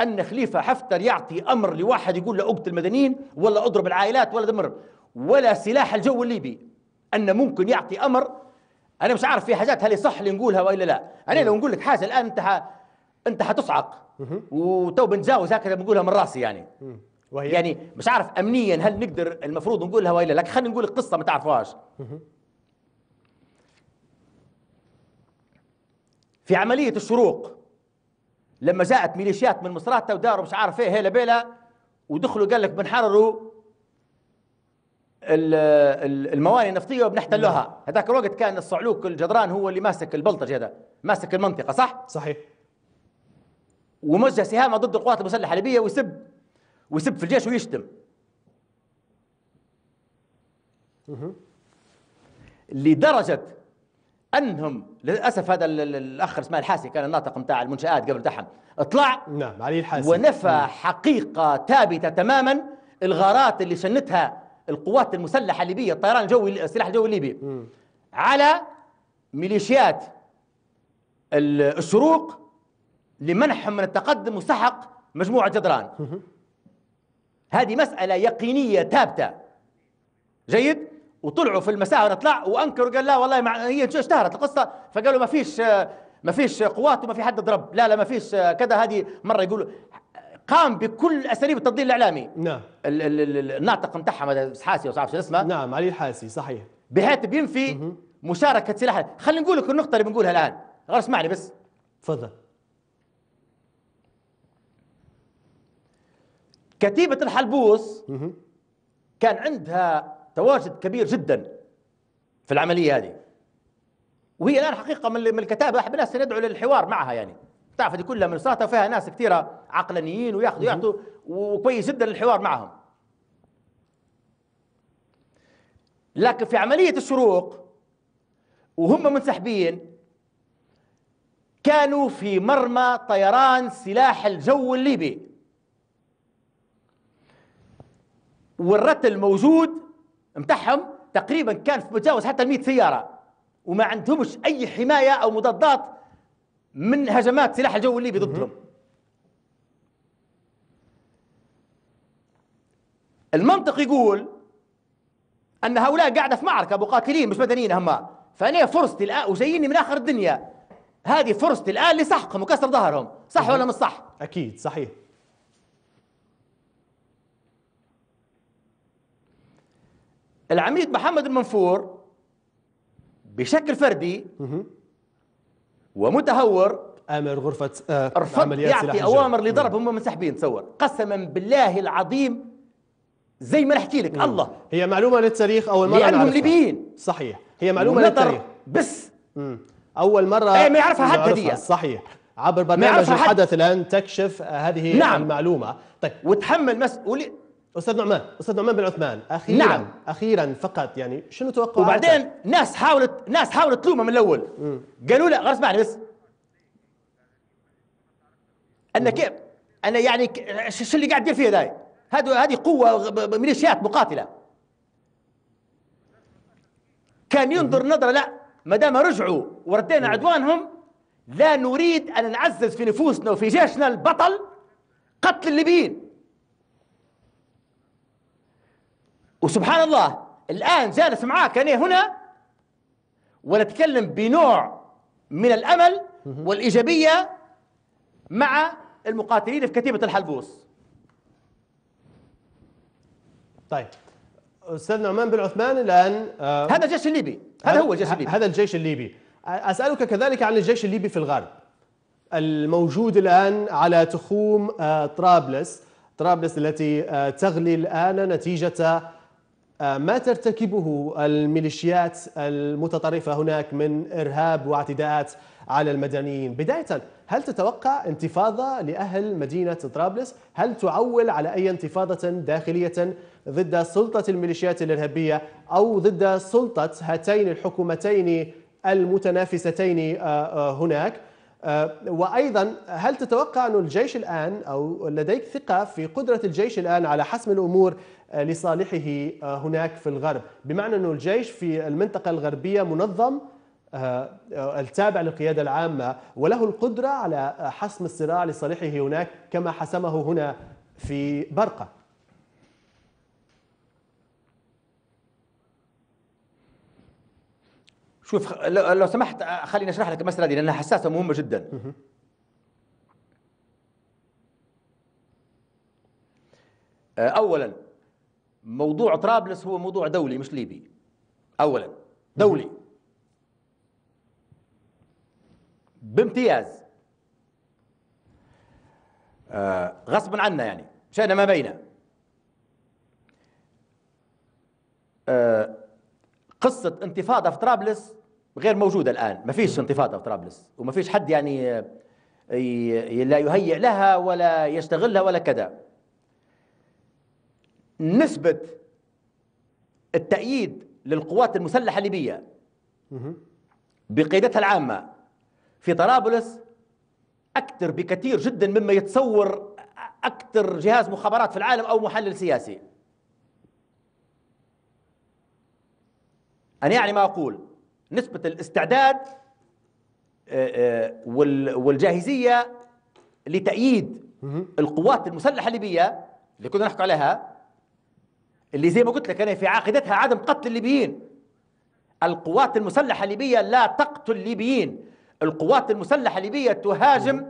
أن خليفة حفتر يعطي أمر لواحد يقول له أقتل المدنيين ولا أضرب العائلات ولا دمر ولا سلاح الجو الليبي. أن ممكن يعطي أمر. أنا مش عارف في حاجات هل يصح لي نقولها وإلا لا. أنا لو نقول لك حاجة الآن انت. انت حتصعق. وتو بنتجاوز هكذا بنقولها من راسي يعني. وهي؟ يعني مش عارف امنيا هل نقدر المفروض نقولها وإلا لا خلينا نقول القصة ما تعرفوهاش في عملية الشروق لما جاءت ميليشيات من مصراتة وداروا مش عارف إيه هيلا بيلا ودخلوا قال لك بنحرروا ال- ال- الموانئ النفطية وبنحتلوها. هذاك الوقت كان الصعلوك الجدران هو اللي ماسك البلطج هذا ماسك المنطقة صح؟ صحيح. وموجه سهامه ضد القوات المسلحة الليبيه ويسب ويسب في الجيش ويشتم. لدرجة أنهم للأسف هذا ال- ال- الأخ اسماعيل الحاسي كان الناطق نتاع المنشآت قبل تاعهم طلع نعم علي الحاسي. ونفى حقيقة ثابتة تماما الغارات اللي شنتها القوات المسلحة الليبية الطيران الجوي السلاح الجوي الليبي. على ميليشيات ال- الشروق لمنحهم من التقدم وسحق مجموعة جدران. هذه مسألة يقينية ثابتة. جيد؟ وطلعوا في المساء ونطلع وأنكروا قال لا والله مع هي اشتهرت القصة؟ فقالوا ما فيش ما فيش قوات وما في حد ضرب. لا لا ما فيش كذا. هذه مرة يقولوا قام بكل أساليب التضليل الإعلامي. نعم. ال- ال- ال- الناطق نتاعهم هذا حاسي وصعب شو اسمه. نعم علي الحاسي صحيح. بحيث بينفي مشاركة سلاح. خلينا نقول لك النقطة اللي بنقولها الآن. غير اسمعني بس. تفضل. كتيبة الحلبوس كان عندها تواجد كبير جدا في العملية هذه. وهي الآن حقيقة من الكتابه احب الناس ندعو للحوار معها يعني. تعرف هذه كلها منصاتها فيها ناس كثيرة عقلانيين وياخذوا يعطوا وكويس جدا الحوار معهم. لكن في عملية الشروق وهم منسحبين كانوا في مرمى طيران سلاح الجو الليبي. والرتل موجود متاعهم تقريبا كان في متجاوز حتى ال 100 سيارة وما عندهمش أي حماية أو مضادات من هجمات سلاح الجو الليبي ضدهم. المنطق يقول أن هؤلاء قاعدة في معركة مقاتلين مش مدنيين هم. فأنا فرصتي الآن وجاييني من آخر الدنيا. هذه فرصتي الآن لسحقهم وكسر ظهرهم صح ولا مش صح؟ أكيد صحيح. العميد محمد المنفور بشكل فردي ومتهور أمر غرفة آه رفض عمليات سلاح يعطي. أوامر لضرب هم منسحبين تصور قسما بالله العظيم زي ما نحكي لك الله هي معلومة للتاريخ أول مرة لأنهم. ليبيين صحيح هي معلومة للتاريخ بس مم. أول مرة إيه، ما يعرفها حتى نعرفها. دي. صحيح عبر برنامج حد. الحدث الان تكشف هذه نعم. المعلومة طيب وتحمل مسؤولية أستاذ نعمان أستاذ نعمان بن عثمان أخيرا نعم. أخيرا فقط يعني شنو توقعاتك؟ وبعدين ناس حاولت ناس حاولت تلومه من الأول. قالوا لا غير اسمعني بس. أنا كيف؟ أنا يعني شو اللي قاعد يدير فيها داي هذه هذه قوة ميليشيات مقاتلة. كان ينظر نظرة لا ما دام رجعوا وردينا عدوانهم لا نريد أن نعزز في نفوسنا وفي جيشنا البطل قتل الليبيين. وسبحان الله الآن جالس معاك أنا هنا ونتكلم بنوع من الأمل والإيجابية مع المقاتلين في كتيبة الحلبوس. طيب أستاذ نعمان بن عثمان الآن آه، هذا الجيش الليبي هذا هو الجيش الليبي. هذا الجيش الليبي. أسألك كذلك عن الجيش الليبي في الغرب الموجود الآن على تخوم آه، طرابلس. طرابلس التي آه، تغلي الآن نتيجة ما ترتكبه الميليشيات المتطرفة هناك من إرهاب واعتداءات على المدنيين؟ بداية هل تتوقع انتفاضة لأهل مدينة طرابلس؟ هل تعول على أي انتفاضة داخلية ضد سلطة الميليشيات الإرهابية أو ضد سلطة هاتين الحكومتين المتنافستين آه، آه، هناك؟ آه، وأيضا هل تتوقع أن الجيش الآن أو لديك ثقة في قدرة الجيش الآن على حسم الأمور آه، لصالحه آه، هناك في الغرب. بمعنى أن الجيش في المنطقة الغربية منظم آه، آه، التابع للقيادة العامة وله القدرة على آه، حسم الصراع لصالحه هناك كما حسمه هنا في برقة. شوف لو لو سمحت آه، خليني أشرح لك المسألة دي لأنها حساسة مهمه جدا. آه، اولا موضوع طرابلس هو موضوع دولي مش ليبي. اولا دولي. بامتياز. آه، غصبا عنا يعني شأن ما بينا. آه، قصة انتفاضة في طرابلس غير موجودة الآن. ما فيش انتفاضة في طرابلس وما فيش حد يعني آه، لا يهيئ لها ولا يشتغلها ولا كذا. نسبة التأييد للقوات المسلحة الليبية بقيادتها العامة في طرابلس أكثر بكثير جدا مما يتصور أكثر جهاز مخابرات في العالم أو محلل سياسي. أنا يعني ما أقول نسبة الاستعداد آه، آه، وال- والجاهزية لتأييد القوات المسلحة الليبية اللي كنا نحكي عليها اللي زي ما قلت لك أنا في عقيدتها عدم قتل الليبيين. القوات المسلحة الليبية لا تقتل الليبيين. القوات المسلحة الليبية تهاجم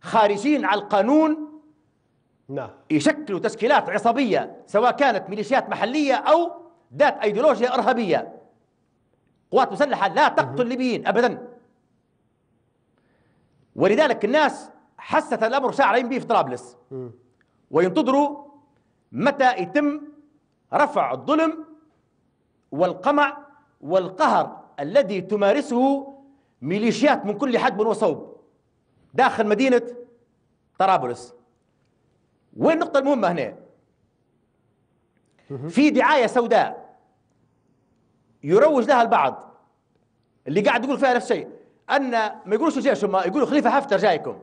خارجين على القانون نعم. يشكلوا تشكيلات عصابية سواء كانت ميليشيات محلية أو ذات أيديولوجيا إرهابية. قوات مسلحة لا تقتل الليبيين أبدا. ولذلك الناس حست الأمر شاعرين به في طرابلس. وينتظروا متى يتم رفع الظلم والقمع والقهر الذي تمارسه ميليشيات من كل حدب وصوب داخل مدينة طرابلس. وين النقطة المهمة هنا؟ في دعاية سوداء يروج لها البعض. اللي قاعد يقول فيها نفس الشيء أن ما يقولوش الجيش هم يقولوا خليفة حفتر جايكم.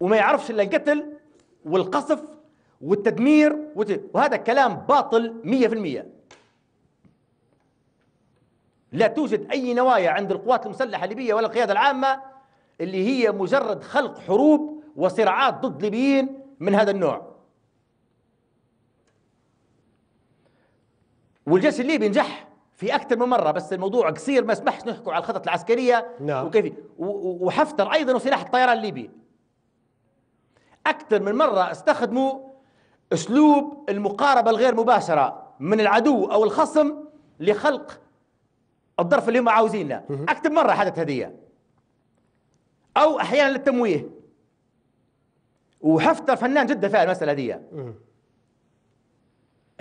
وما يعرفش إلا القتل والقصف والتدمير وهذا كلام باطل مية في المية. لا توجد أي نوايا عند القوات المسلحة الليبية ولا القيادة العامة اللي هي مجرد خلق حروب وصراعات ضد ليبيين من هذا النوع. والجيش الليبي نجح في أكثر من مرة بس الموضوع قصير ما يسمحش نحكوا على الخطط العسكرية نعم. وكيف. وحفتر أيضا وسلاح الطيران الليبي. أكثر من مرة استخدموا أسلوب المقاربة الغير مباشرة من العدو أو الخصم لخلق الظرف اللي هم عاوزينه. أكثر مرة حدث هدية. أو أحيانا للتمويه. وحفتر فنان جدا في المساله دي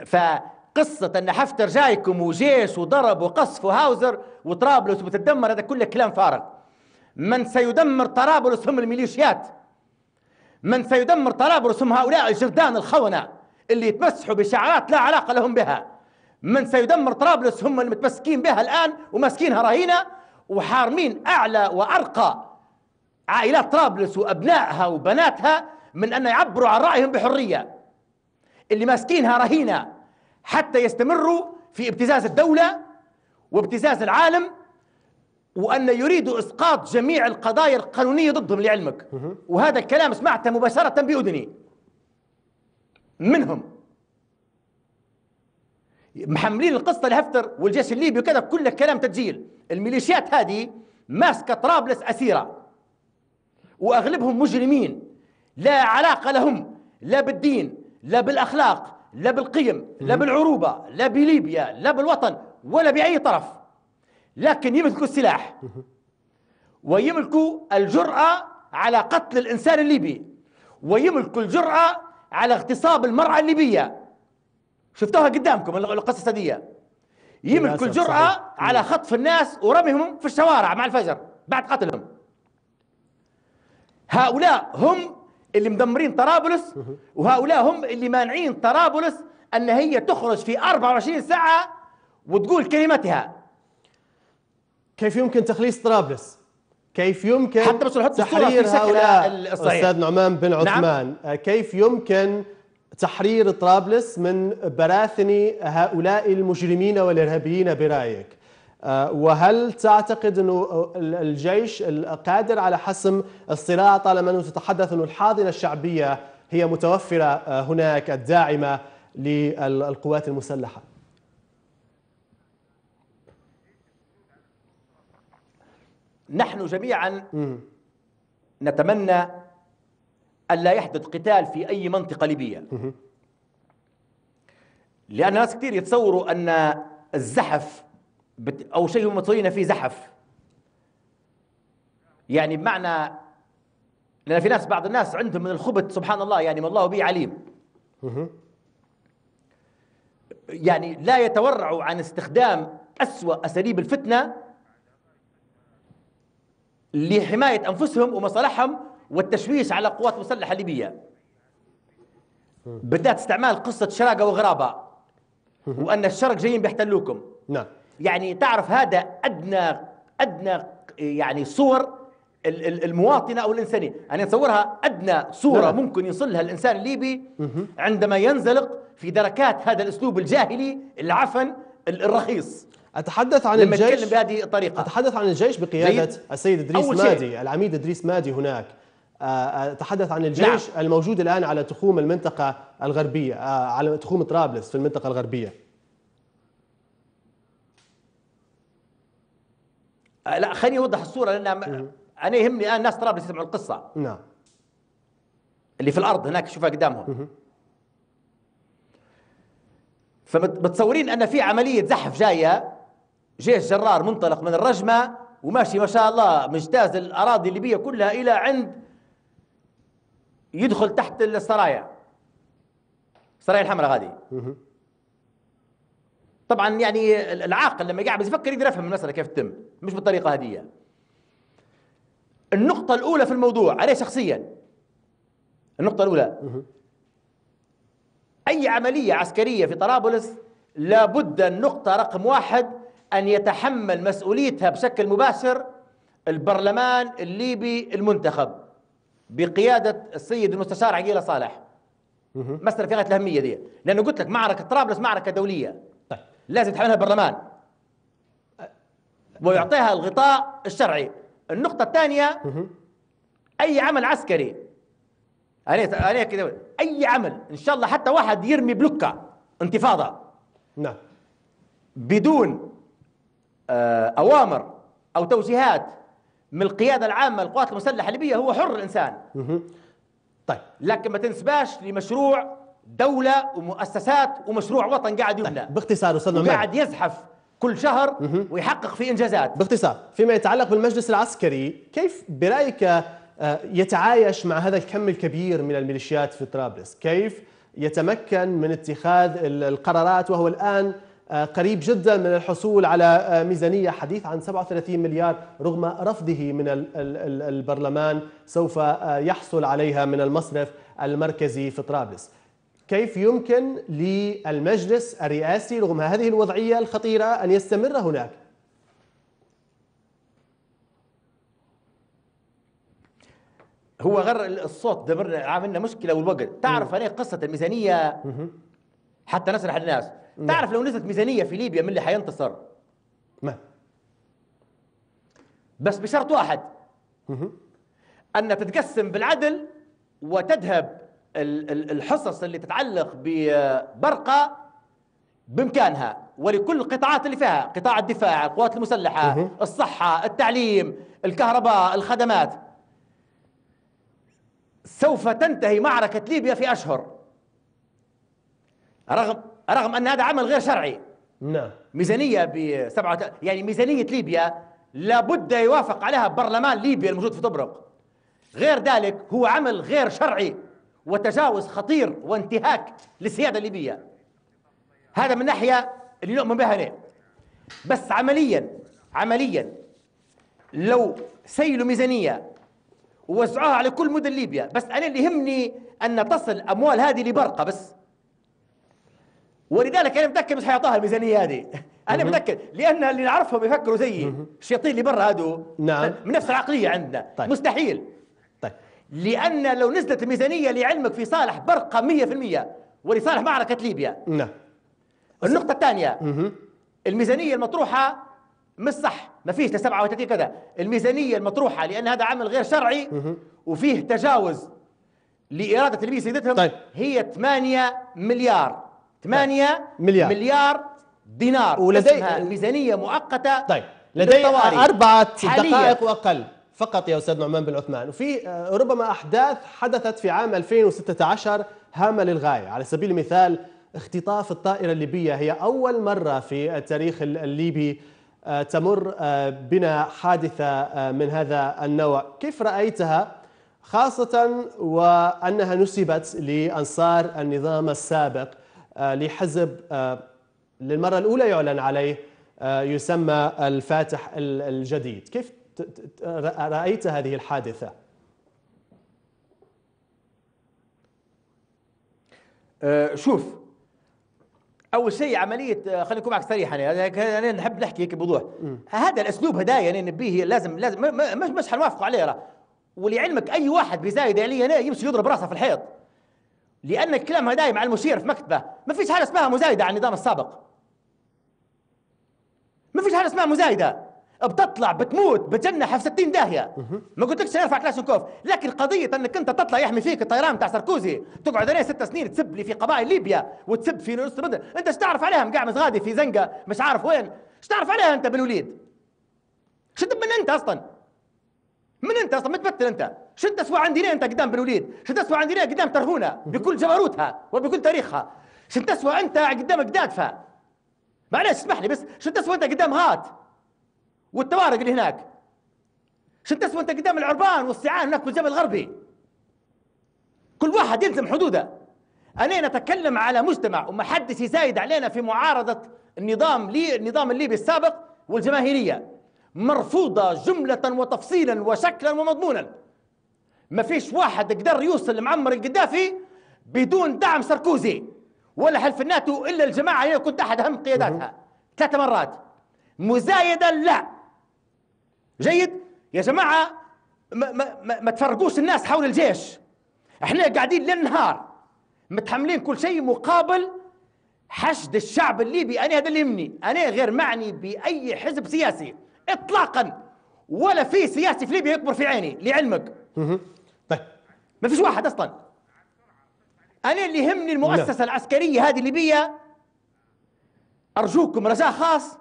فقصة أن حفتر جايكم وجيش وضرب وقصف وهاوزر وطرابلس وتدمر هذا كله كلام فارغ. من سيدمر طرابلس هم الميليشيات. من سيدمر طرابلس هم هؤلاء الجردان الخونة اللي يتمسحوا بشعارات لا علاقة لهم بها. من سيدمر طرابلس هم المتمسكين بها الآن وماسكينها رهينة وحارمين أعلى وأرقى عائلات طرابلس وأبنائها وبناتها من أن يعبروا عن رأيهم بحرية. اللي ماسكينها رهينة حتى يستمروا في ابتزاز الدولة وابتزاز العالم وأن يريدوا إسقاط جميع القضايا القانونية ضدهم لعلمك. وهذا الكلام سمعته مباشرة بأذني. منهم. محملين القصة لهفتر والجيش الليبي وكذا كله كلام تسجيل. الميليشيات هذه ماسكة طرابلس أسيرة. وأغلبهم مجرمين. لا علاقة لهم. لا بالدين لا بالأخلاق لا بالقيم لا بالعروبة لا بليبيا لا بالوطن ولا بأي طرف. لكن يملكوا السلاح. ويملكوا الجرأة على قتل الإنسان الليبي. ويملكوا الجرأة على اغتصاب المرأة الليبية. شفتوها قدامكم القصص دي يملكوا الجرأة صحيح. على خطف الناس ورميهم في الشوارع مع الفجر بعد قتلهم. هؤلاء هم اللي مدمرين طرابلس وهؤلاء هم اللي مانعين طرابلس أن هي تخرج في 24 ساعة وتقول كلمتها. كيف يمكن تخليص طرابلس؟ كيف يمكن حتى بس نحط تحرير هؤلاء الصحيح. أستاذ نعمان بن نعم. عثمان آه، كيف يمكن تحرير طرابلس من براثن هؤلاء المجرمين والإرهابيين برأيك آه، وهل تعتقد أنه الجيش قادر على حسم الصراع طالما أنه تتحدث أنه الحاضنة الشعبية هي متوفرة آه، هناك الداعمة للقوات المسلحة نحن جميعا نتمنى ألا يحدث قتال في أي منطقة ليبية. لأن ناس كثير يتصوروا أن الزحف بت- أو شيء هم متصورين فيه زحف. يعني بمعنى لأن في ناس بعض الناس عندهم من الخبث سبحان الله يعني ما الله به عليم. يعني لا يتورعوا عن استخدام أسوأ أساليب الفتنة لحماية أنفسهم ومصالحهم والتشويش على القوات المسلحة الليبية بالذات استعمال قصة شراقة وغرابة وأن الشرق جايين بيحتلوكم. نعم. يعني تعرف هذا أدنى أدنى يعني صور ال- ال- المواطنة أو الإنسانية. أنا أتصورها أدنى صورة نعم. ممكن يصلها الإنسان الليبي عندما ينزلق في دركات هذا الأسلوب الجاهلي العفن ال- الرخيص. أتحدث عن لما الجيش يتكلم بهذه الطريقة أتحدث عن الجيش بقيادة جيد. السيد شيء. مادي العميد إدريس مادي هناك آه، أتحدث عن الجيش نعم. الموجود الآن على تخوم المنطقة الغربية آه، على تخوم طرابلس في المنطقة الغربية آه، لا خليني أوضح الصورة لأن أنا يهمني الآن ناس طرابلس يسمعوا القصة نعم اللي في الأرض هناك شوفها قدامهم فمتصورين أن في عملية زحف جاية جيش جرار منطلق من الرجمة وماشي ما شاء الله مجتاز الأراضي الليبية كلها إلى عند يدخل تحت السرايا. السرايا الحمراء هذه. طبعا يعني العاقل لما يقعد يفكر يقدر يفهم المسألة كيف تتم مش بالطريقة هذه. النقطة الأولى في الموضوع عليه شخصيا. النقطة الأولى. أي عملية عسكرية في طرابلس لابد النقطة رقم واحد أن يتحمل مسؤوليتها بشكل مباشر البرلمان الليبي المنتخب بقيادة السيد المستشار عقيلة صالح. مسألة في غاية الأهمية دي. لأنه قلت لك معركة طرابلس معركة دولية. طيب. لازم يتحملها البرلمان. ويعطيها الغطاء الشرعي. النقطة الثانية أي عمل عسكري أنا أنا كده؟ أي عمل إن شاء الله حتى واحد يرمي بلوكة انتفاضة. نعم. بدون آه، أوامر أو توجيهات من القيادة العامة للقوات المسلحة الليبية هو حر الإنسان. طيب. لكن ما تنسباش لمشروع دولة ومؤسسات ومشروع وطن قاعد يبنى باختصار أستاذ محمد وقاعد يزحف كل شهر ويحقق في إنجازات. باختصار فيما يتعلق بالمجلس العسكري كيف برأيك آه، يتعايش مع هذا الكم الكبير من الميليشيات في طرابلس؟ كيف يتمكن من اتخاذ ال- القرارات؟ وهو الآن آه، قريب جدا من الحصول على آه، ميزانية حديث عن 37 مليار رغم رفضه من ال- ال- ال- البرلمان سوف آه، يحصل عليها من المصرف المركزي في طرابلس. كيف يمكن للمجلس الرئاسي رغم هذه الوضعية الخطيرة أن يستمر هناك؟ هو غير الصوت ده مرة عاملنا مشكلة والوقت. تعرف أنا قصة الميزانية؟ حتى نسرح الناس تعرف لو نزلت ميزانية في ليبيا من اللي حينتصر؟ ما؟ بس بشرط واحد. أن تتقسم بالعدل وتذهب ال- ال- الحصص اللي تتعلق ببرقة بإمكانها ولكل القطاعات اللي فيها قطاع الدفاع القوات المسلحة الصحة التعليم الكهرباء الخدمات. سوف تنتهي معركة ليبيا في أشهر. رغم رغم أن هذا عمل غير شرعي. نعم. ميزانية ب 7 يعني ميزانية ليبيا لابد يوافق عليها برلمان ليبيا الموجود في طبرق. غير ذلك هو عمل غير شرعي وتجاوز خطير وانتهاك للسيادة الليبية. هذا من ناحية اللي نؤمن بها أنا بس عمليا عمليا لو سيلوا ميزانية ووزعوها على كل مدن ليبيا بس أنا اللي يهمني أن تصل أموال هذه لبرقة بس. ولذلك أنا متأكد مش حيعطوها الميزانية هذه. أنا متأكد لأن اللي نعرفهم يفكروا زيي. الشياطين اللي برا هذو نعم. من نفس العقلية عندنا. طيب. مستحيل. طيب. لأن لو نزلت الميزانية لعلمك في صالح برقة 100% ولصالح معركة ليبيا. نعم. النقطة الثانية. الميزانية المطروحة مش صح. ما فيش 37 كذا. الميزانية المطروحة لأن هذا عمل غير شرعي. وفيه تجاوز لإرادة اللي سيدتهم. طيب. هي 8 مليار. 8 مليار. مليار دينار. ولدي- اسمها ميزانية مؤقتة طيب. لدي. أربعة. دقائق وأقل. فقط يا أستاذ نعمان بن عثمان. وفي آه، ربما أحداث حدثت في عام 2016 هامة للغاية. على سبيل المثال اختطاف الطائرة الليبية هي أول مرة في التاريخ ال- الليبي آه، تمر آه، بنا حادثة من هذا النوع. كيف رأيتها؟ خاصة وأنها نسبت لأنصار النظام السابق. لحزب آه، للمرة الأولى يعلن عليه آه، يسمى الفاتح ال- الجديد. كيف رأيت هذه الحادثة؟ آه، شوف أول شيء عملية آه، خليني أكون معك صريح أنا أنا نحب نحكي هيك بوضوح هذا الأسلوب هدايا يعني نبيه لازم لازم مش مش حنوافقوا عليه راه. ولعلمك أي واحد بيزايد علي أنا يمشي يضرب راسه في الحيط. لأن الكلام هدايا مع المشير في مكتبة. ما فيش حاجة اسمها مزايدة على النظام السابق. ما فيش حاجة اسمها مزايدة. بتطلع بتموت بتجنح في 60 داهية. ما قلت لكش ارفع كلاشنكوف لكن قضية أنك أنت تطلع يحمي فيك الطيران بتاع ساركوزي تقعد عليه ست سنين تسب لي في قبائل ليبيا وتسب في نص مدن أنت إيش تعرف عليها مقعمز غادي في زنقة؟ مش عارف وين. إيش تعرف عليها أنت بن وليد شو انت من أنت أصلا؟ من أنت أصلا؟ متبتل أنت. شو تسوى عندنا انت قدام بن وليد شو تسوى عندنا قدام ترهونة. بكل جبروتها وبكل تاريخها. شو تسوى انت قدام قدادفه معلش اسمح لي بس شو تسوى انت قدام هات. والتوارق اللي هناك. شو تسوى انت قدام العربان والسعان هناك بالجبل الغربي. كل واحد يلزم حدوده. أنا نتكلم على مجتمع وما حدش يزايد علينا في معارضة النظام لي النظام الليبي السابق والجماهيرية. مرفوضة جملة وتفصيلا وشكلا ومضمونا. ما فيش واحد قدر يوصل لمعمر القذافي بدون دعم ساركوزي ولا حلف الناتو إلا الجماعة اللي كنت أحد أهم قياداتها. ثلاث مرات. مزايده لا. جيد؟ يا جماعة ما, ما, ما, ما تفرقوش الناس حول الجيش. إحنا قاعدين ليل نهار متحملين كل شيء مقابل حشد الشعب الليبي. أنا هذا اللي يهمني. أنا غير معني بأي حزب سياسي اطلاقا ولا في سياسي في ليبيا يكبر في عيني لعلمك. ما فيش واحد أصلا. أنا اللي يهمني المؤسسة العسكرية هذه الليبيه أرجوكم رجاء خاص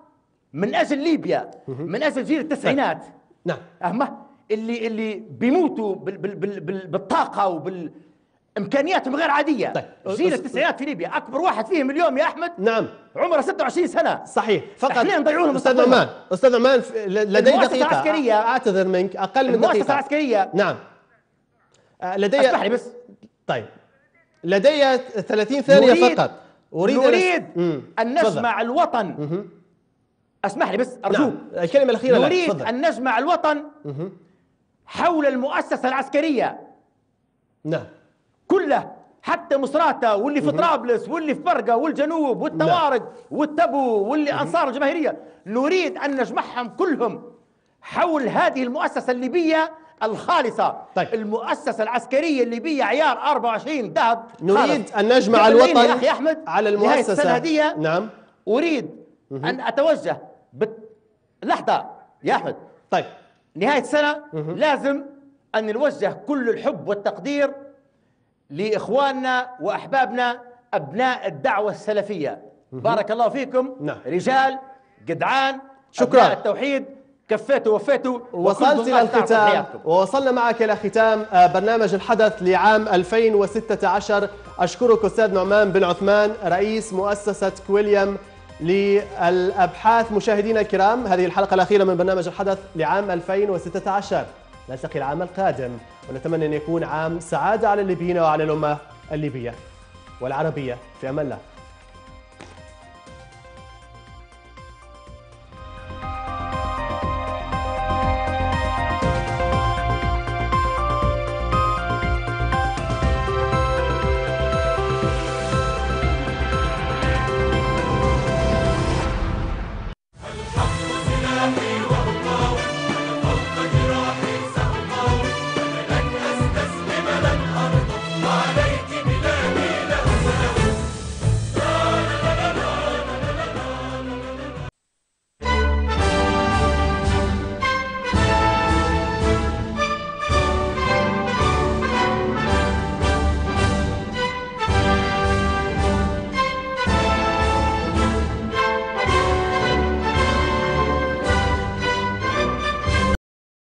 من أجل ليبيا من أجل جيل التسعينات. نعم. أهما اللي اللي بيموتوا بال بال بال بال بالطاقة وبالامكانياتهم غير عادية. طيب. جيل التسعينات في ليبيا. أكبر واحد فيهم اليوم يا أحمد. نعم. عمره 26 سنة. صحيح. فقط إحنا نضيعونهم أستاذ. نعمان أستاذ نعمان ف- لدي المؤسسة دقيقة. العسكرية- أعتذر منك. أقل من المؤسسة دقيقة العسكرية. نعم. لدي أسمح لي بس. طيب. لدي 30 ثانية نريد- فقط. أريد أن- نريد. أن تفضل. نجمع الوطن. أسمح لي بس ارجوك نعم. الكلمة الأخيرة لك نريد تفضل. أن نجمع الوطن حول المؤسسة العسكرية. نعم. كله حتى مصراتة واللي في طرابلس واللي في برقة والجنوب والتوارق والتبو واللي أنصار الجماهيرية. نريد أن نجمعهم كلهم حول هذه المؤسسة الليبية الخالصة طيب. المؤسسة العسكرية الليبية عيار 24 ذهب نريد. أن نجمع الوطن يا أخي أحمد على المؤسسة. السنة هذه. نعم. أريد أن أتوجه بت... لحظة يا أحمد. طيب. نهاية السنة لازم أن نوجه كل الحب والتقدير لإخواننا وأحبابنا أبناء الدعوة السلفية. بارك الله فيكم. نعم. رجال جدعان شكراً. أبناء التوحيد. كفيتوا وفيتوا وصلت إلى الختام. ووصلنا معك إلى ختام آه، برنامج الحدث لعام 2016 أشكرك أستاذ نعمان بن عثمان رئيس مؤسسة كويليام للأبحاث. مشاهدينا الكرام هذه الحلقة الأخيرة من برنامج الحدث لعام 2016 نلتقي العام القادم. ونتمنى أن يكون عام سعادة على الليبيين وعلى الأمة الليبية والعربية. في أمان الله.